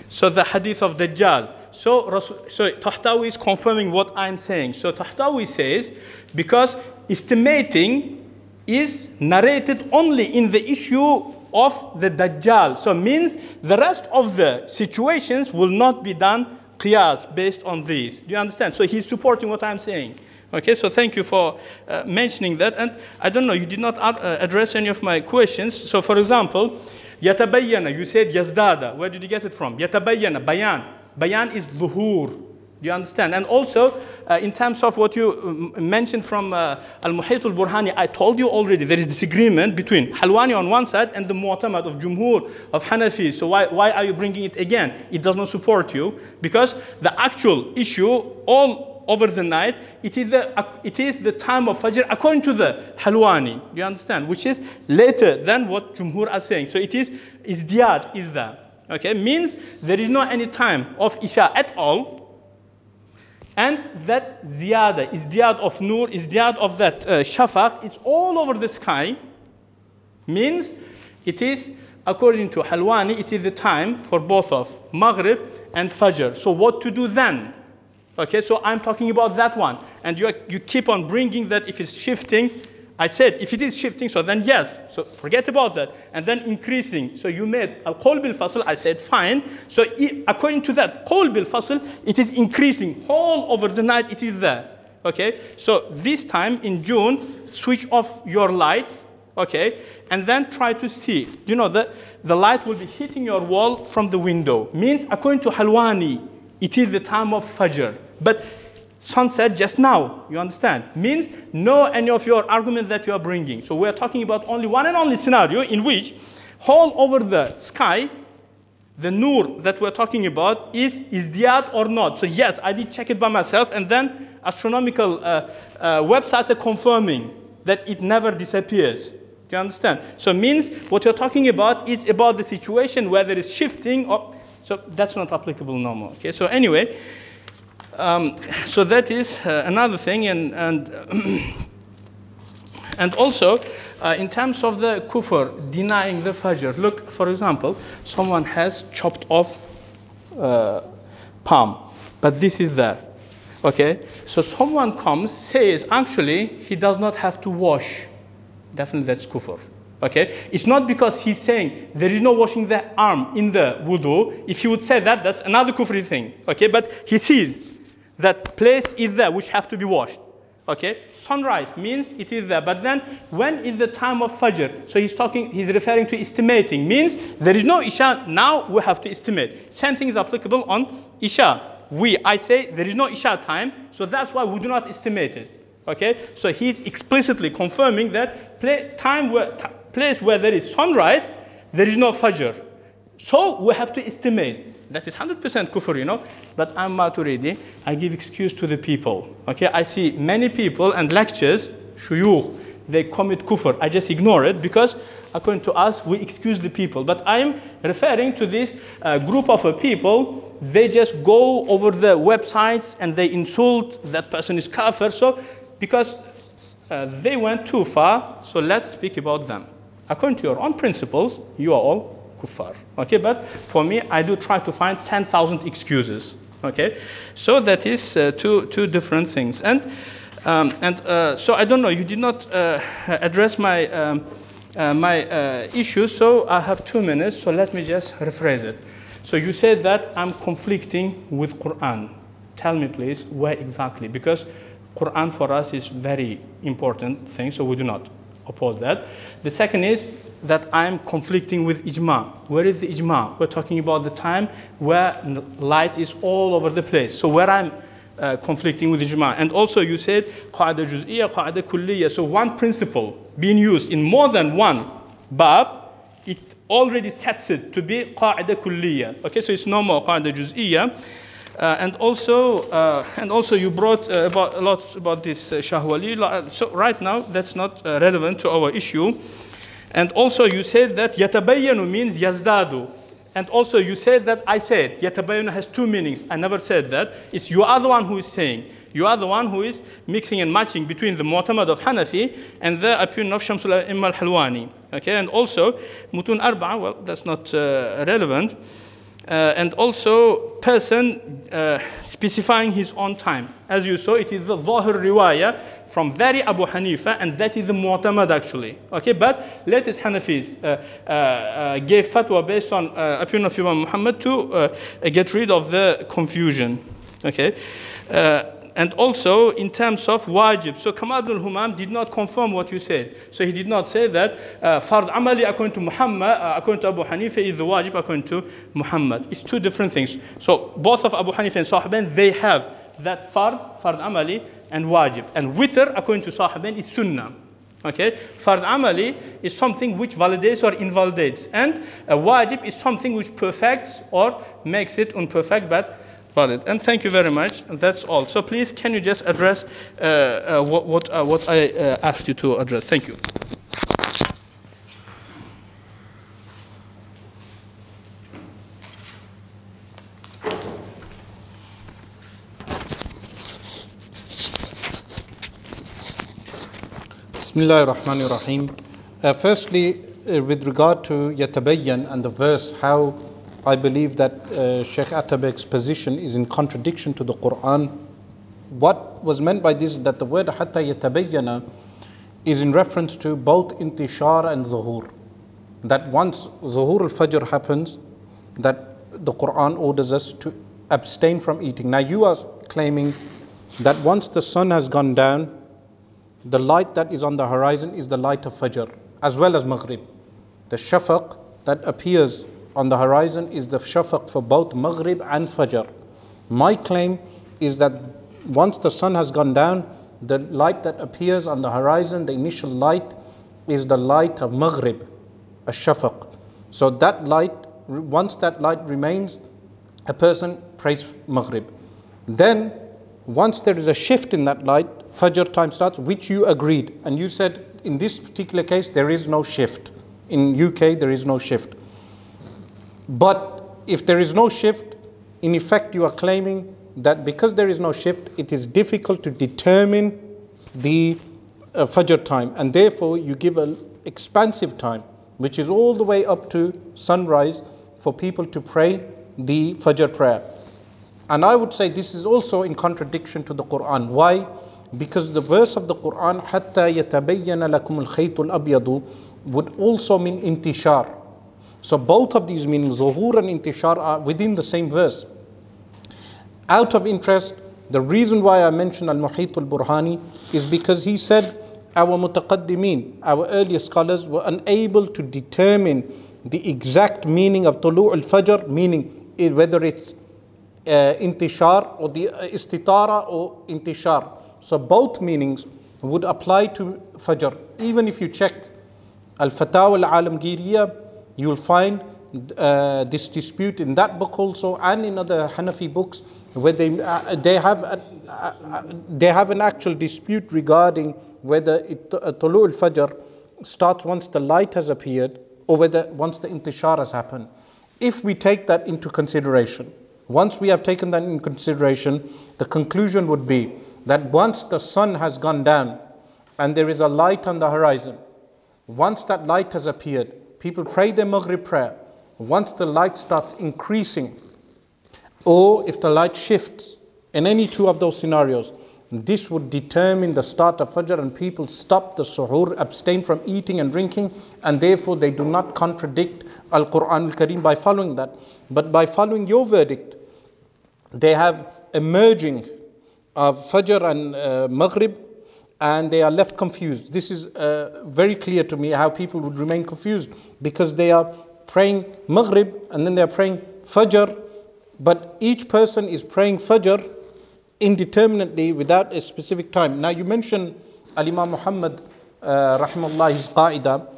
So the hadith of Dajjal. So, so Tahtawi is confirming what I'm saying. So Tahtawi says, because estimating is narrated only in the issue of the Dajjal. So means the rest of the situations will not be done qiyas based on this. Do you understand? So he's supporting what I'm saying. Okay, so thank you for uh, mentioning that. And I don't know, you did not ad address any of my questions. So for example, yatabayyana, you said yazdada. Where did you get it from? Yatabayyana, bayan. Bayan is dhuhur. Do you understand? And also, uh, in terms of what you um, mentioned from uh, Al-Muhit al-Burhani, I told you already there is disagreement between Halwani on one side and the Mu'tamad of Jumhur, of Hanafi. So why, why are you bringing it again? It does not support you because the actual issue, all over the night, it is the, it is the time of Fajr according to the Halwani. Do you understand? Which is later than what Jumhur are saying. So it is, is is that. Okay, means there is no any time of Isha at all. And that ziyada izdiyad of nur, izdiyad of that uh, shafaq, it's all over the sky. Means it is, according to Halwani, it is the time for both of Maghrib and Fajr. So what to do then? Okay, so I'm talking about that one. And you, are, you keep on bringing that if it's shifting. I said if it is shifting, so then yes. So forget about that. And then increasing. So you made al qawl bil fasl. I said fine. So i- according to that qawl bil fasl, it is increasing all over the night. It is there. Okay. So this time in June, switch off your lights. Okay, and then try to see. You know that the light will be hitting your wall from the window. Means according to Halwani, it is the time of Fajr. But sunset just now, you understand? Means no any of your arguments that you are bringing. So we are talking about only one and only scenario in which all over the sky, the nur that we're talking about is izdiyad or not. So yes, I did check it by myself, and then astronomical uh, uh, websites are confirming that it never disappears. Do you understand? So means what you're talking about is about the situation whether it's shifting. Or, so that's not applicable no more. Okay. So anyway, um, so that is uh, another thing, and and and also uh, in terms of the kufr denying the fajr. Look, for example, someone has chopped off uh, palm, but this is there. Okay, so someone comes says actually he does not have to wash. Definitely that's kufr. Okay, it's not because he's saying there is no washing the arm in the wudu. If he would say that, that's another kufri thing. Okay, but he sees that place is there which have to be washed. Okay, sunrise means it is there. But then when is the time of fajr? So he's talking, he's referring to estimating. Means there is no isha. Now we have to estimate. Same thing is applicable on isha. We, I say there is no isha time, so that's why we do not estimate it. Okay, so he's explicitly confirming that time where, place where there is sunrise, there is no fajr. So we have to estimate. That is 100% kufr, you know. But I'm Maturidi. I give excuse to the people. Okay, I see many people and lectures, shuyukh, they commit kufr. I just ignore it because according to us, we excuse the people. But I'm referring to this uh, group of uh, people, they just go over the websites and they insult that person is kafir. So, because uh, they went too far, so let's speak about them. According to your own principles, you are all kuffar. Okay, but for me, I do try to find 10,000 excuses. Okay, so that is uh, two, two different things. And, um, and uh, so I don't know, you did not uh, address my, um, uh, my uh, issue, so I have two minutes, so let me just rephrase it. So you said that I'm conflicting with Quran. Tell me, please, where exactly? Because Quran for us is very important thing, so we do not oppose that. The second is that I'm conflicting with ijma. Where is the ijma? We're talking about the time where light is all over the place. So where I'm uh, conflicting with ijma. And also you said qaida juz'iyya, qaida kulliyya. So one principle being used in more than one bab, it already sets it to be qaida kulliyya. Okay, so it's no more qaida juz'iyya. Uh, and also, uh, and also, you brought uh, about a lot about this uh, shahwali. So right now, that's not uh, relevant to our issue. And also, you said that yatabayyanu means yazdadu. And also, you said that I said yatabayyanu has two meanings. I never said that. It's you are the one who is saying. You are the one who is mixing and matching between the mu'tamad of Hanafi and the opinion of Shamsul A'imma al-Halwani. Okay, and also, mutun arba'a, well, that's not uh, relevant. Uh, and also person uh, specifying his own time. As you saw, it is the Zahir riwayah from very Abu Hanifa, and that is the Mu'tamad actually. Okay, but latest Hanafis uh, uh, uh, gave fatwa based on uh, opinion of Imam Muhammad to uh, get rid of the confusion. Okay. And also in terms of wajib. So Kamal al-Humam did not confirm what you said. So he did not say that uh, fard amali according to Muhammad, uh, according to Abu Hanifa is the wajib according to Muhammad. It's two different things. So both of Abu Hanifa and Sahiban, they have that fard, fard amali and wajib. And witr according to Sahiban is sunnah. Okay, fard amali is something which validates or invalidates, and a wajib is something which perfects or makes it imperfect but valid. And thank you very much. That's all. So please, can you just address uh, uh, what what, uh, what I uh, asked you to address? Thank you. Bismillah ar-Rahman ar-Rahim. Uh, firstly, uh, with regard to Yatabayyan and the verse, how I believe that uh, Sheikh Atabek's position is in contradiction to the Quran. What was meant by this is that the word Hatta Yatabayyana is in reference to both intishar and zuhur. That once zuhur al-fajr happens, that the Quran orders us to abstain from eating. Now you are claiming that once the sun has gone down, the light that is on the horizon is the light of Fajr as well as Maghrib. The shafaq that appears on the horizon is the shafaq for both Maghrib and Fajr. My claim is that once the sun has gone down, the light that appears on the horizon, the initial light, is the light of Maghrib, a shafaq. So that light, once that light remains, a person prays Maghrib. Then, once there is a shift in that light, Fajr time starts, which you agreed. And you said in this particular case, there is no shift. In UK, there is no shift. But if there is no shift, in effect, you are claiming that because there is no shift, it is difficult to determine the uh, Fajr time. And therefore, you give an expansive time, which is all the way up to sunrise for people to pray the Fajr prayer. And I would say this is also in contradiction to the Quran. Why? Because the verse of the Quran, حَتَّى يَتَبَيَّنَ لَكُمُ الْخَيْطُ الْأَبْيَضُ would also mean intishar. So both of these meanings, zuhur and intishar, are within the same verse. Out of interest, the reason why I mentioned Al-Muhit al-Burhani is because he said our mutaqaddimin, our earlier scholars were unable to determine the exact meaning of tulu' al-fajr, meaning eh, whether it's uh, intishar or the uh, istitara or intishar. So both meanings would apply to fajr. Even if you check Al-Fatawa al-Alamgiriya, you will find uh, this dispute in that book also and in other Hanafi books where they, uh, they, have, a, uh, they have an actual dispute regarding whether it, uh, Tulu al-Fajr starts once the light has appeared or whether once the intishar has happened. If we take that into consideration, once we have taken that in consideration, the conclusion would be that once the sun has gone down and there is a light on the horizon, once that light has appeared, people pray their Maghrib prayer. Once the light starts increasing, or if the light shifts, in any two of those scenarios, this would determine the start of Fajr and people stop the suhoor, abstain from eating and drinking, and therefore they do not contradict Al Quran Al Kareem by following that. But by following your verdict, they have emerging of Fajr and uh, Maghrib and they are left confused. This is uh, very clear to me how people would remain confused because they are praying Maghrib and then they are praying Fajr, but each person is praying Fajr indeterminately without a specific time. Now you mentioned Al Imam Muhammad, uh, rahimahullah, his qaida.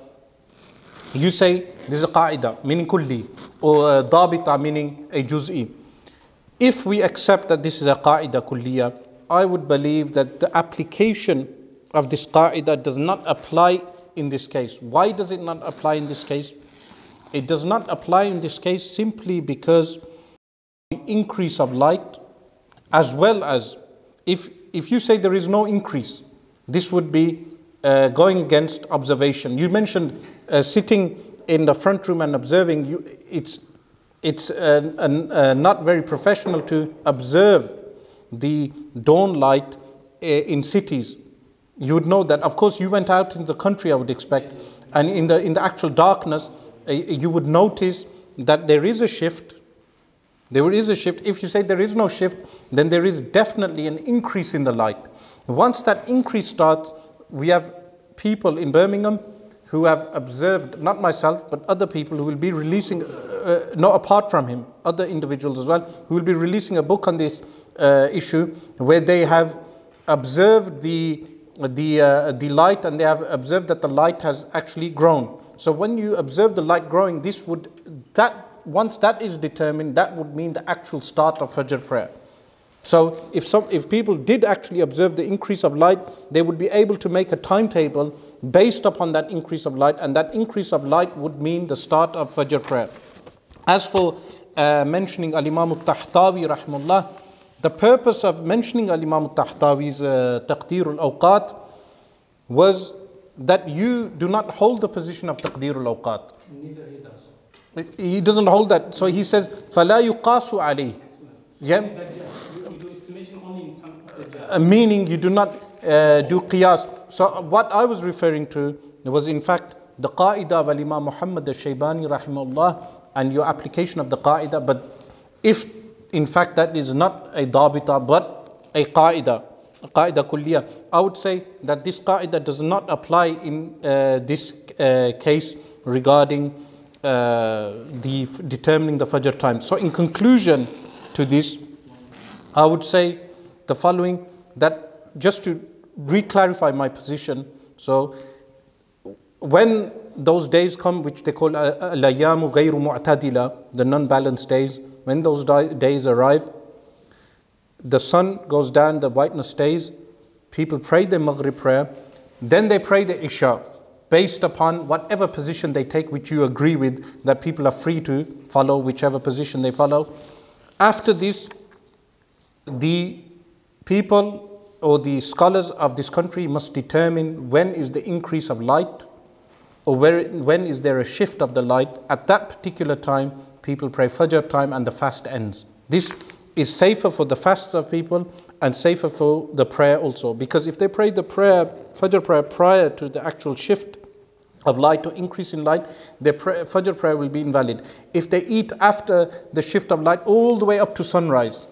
You say this is a qaida, meaning kulli, or uh, dabita, meaning a juz'i. If we accept that this is a qaida kulliya, I would believe that the application of this qaida does not apply in this case. Why does it not apply in this case? It does not apply in this case simply because the increase of light, as well as if, if you say there is no increase, this would be uh, going against observation. You mentioned uh, sitting in the front room and observing. You, it's it's uh, uh not very professional to observe the dawn light uh, in cities you would know that. Of course, you went out in the country, I would expect, and in the, in the actual darkness, uh, you would notice that there is a shift. There is a shift. If you say there is no shift, then there is definitely an increase in the light. Once that increase starts, we have people in Birmingham who have observed, not myself, but other people who will be releasing, uh, uh not apart from him, other individuals as well, who will be releasing a book on this uh, issue where they have observed the the, uh, the light and they have observed that the light has actually grown. So when you observe the light growing, this would, that, once that is determined, that would mean the actual start of Fajr prayer. So if, some, if people did actually observe the increase of light, they would be able to make a timetable based upon that increase of light, and that increase of light would mean the start of Fajr prayer. As for uh, mentioning Al Imam al Tahtawi, rahmullah, the purpose of mentioning Al Imam Tahtawi's uh, Taqdir al Awqat was that you do not hold the position of Taqdir al Awqat. Neither he does. He doesn't hold that. So he says, فَلَا يُقَاسُ عَلَيْهِ Yeah? Uh, meaning you do not uh, do qiyas. So what I was referring to was in fact the qaida of Imam Muhammad al-Shaybani rahimahullah and your application of the qaida. But if in fact, that is not a dabita, but a qaida, a qaida kulliya. I would say that this qaida does not apply in uh, this uh, case regarding uh, uh, the determining the fajr time. So, in conclusion to this, I would say the following that just to re-clarify my position. So, when those days come, which they call uh, uh, al-ayyamu ghayru mu'tadila, the non-balanced days, when those days arrive, the sun goes down, the whiteness stays, people pray the Maghrib prayer, then they pray the Isha based upon whatever position they take, which you agree with, that people are free to follow whichever position they follow. After this, the people or the scholars of this country must determine when is the increase of light or where, when is there a shift of the light. At that particular time, people pray Fajr time and the fast ends. This is safer for the fasts of people and safer for the prayer also. Because if they pray the prayer, Fajr prayer prior to the actual shift of light or increase in light, their prayer, Fajr prayer will be invalid. If they eat after the shift of light all the way up to sunrise,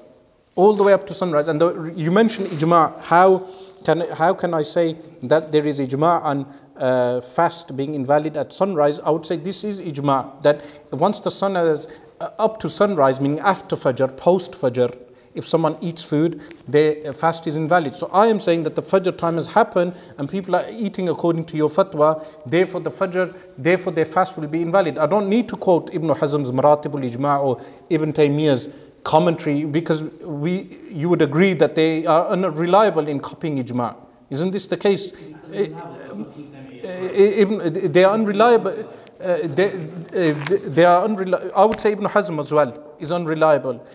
all the way up to sunrise, and the, you mentioned ijma, how can, how can I say that there is ijma on uh, fast being invalid at sunrise? I would say this is ijma, that once the sun is uh, up to sunrise, meaning after Fajr, post Fajr, if someone eats food, their fast is invalid. So I am saying that the Fajr time has happened and people are eating according to your fatwa, therefore the Fajr, therefore their fast will be invalid. I don't need to quote Ibn Hazm's Maratibul Ijma' or Ibn Taymiyyah's commentary because we, you would agree that they are unreliable in copying ijma. Isn't this the case? Eh, eh, they are unreliable. Uh, they, uh, they are unreliable. I would say Ibn Hazm as well is unreliable.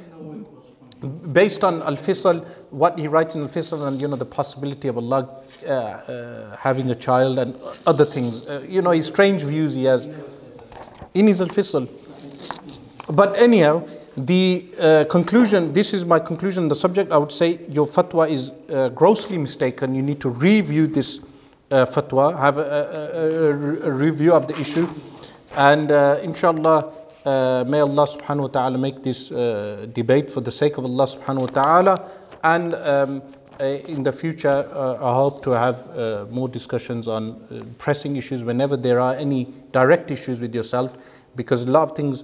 Based on Al Fisal, what he writes in Al Fisal, and you know the possibility of Allah uh, uh, having a child and other things, uh, you know, his strange views he has in his Al Fisal. But anyhow, the uh, conclusion, this is my conclusion, the subject, I would say your fatwa is uh, grossly mistaken. You need to review this uh, fatwa, have a, a, a, review of the issue. And inshallah, uh, may Allah subhanahu wa ta'ala make this uh, debate for the sake of Allah subhanahu wa ta'ala. And um, uh, in the future, uh, I hope to have uh, more discussions on pressing issues whenever there are any direct issues with yourself, because a lot of things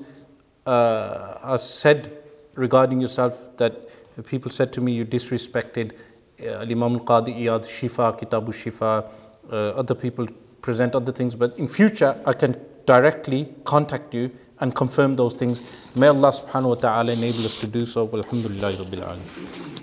are said regarding yourself that people said to me you disrespected uh, Imam al-Qadi Iyad, Shifa, Kitabu Shifa, uh, other people present other things, but in future I can directly contact you and confirm those things. May Allah subhanahu wa ta'ala enable us to do so. Alhamdulillah.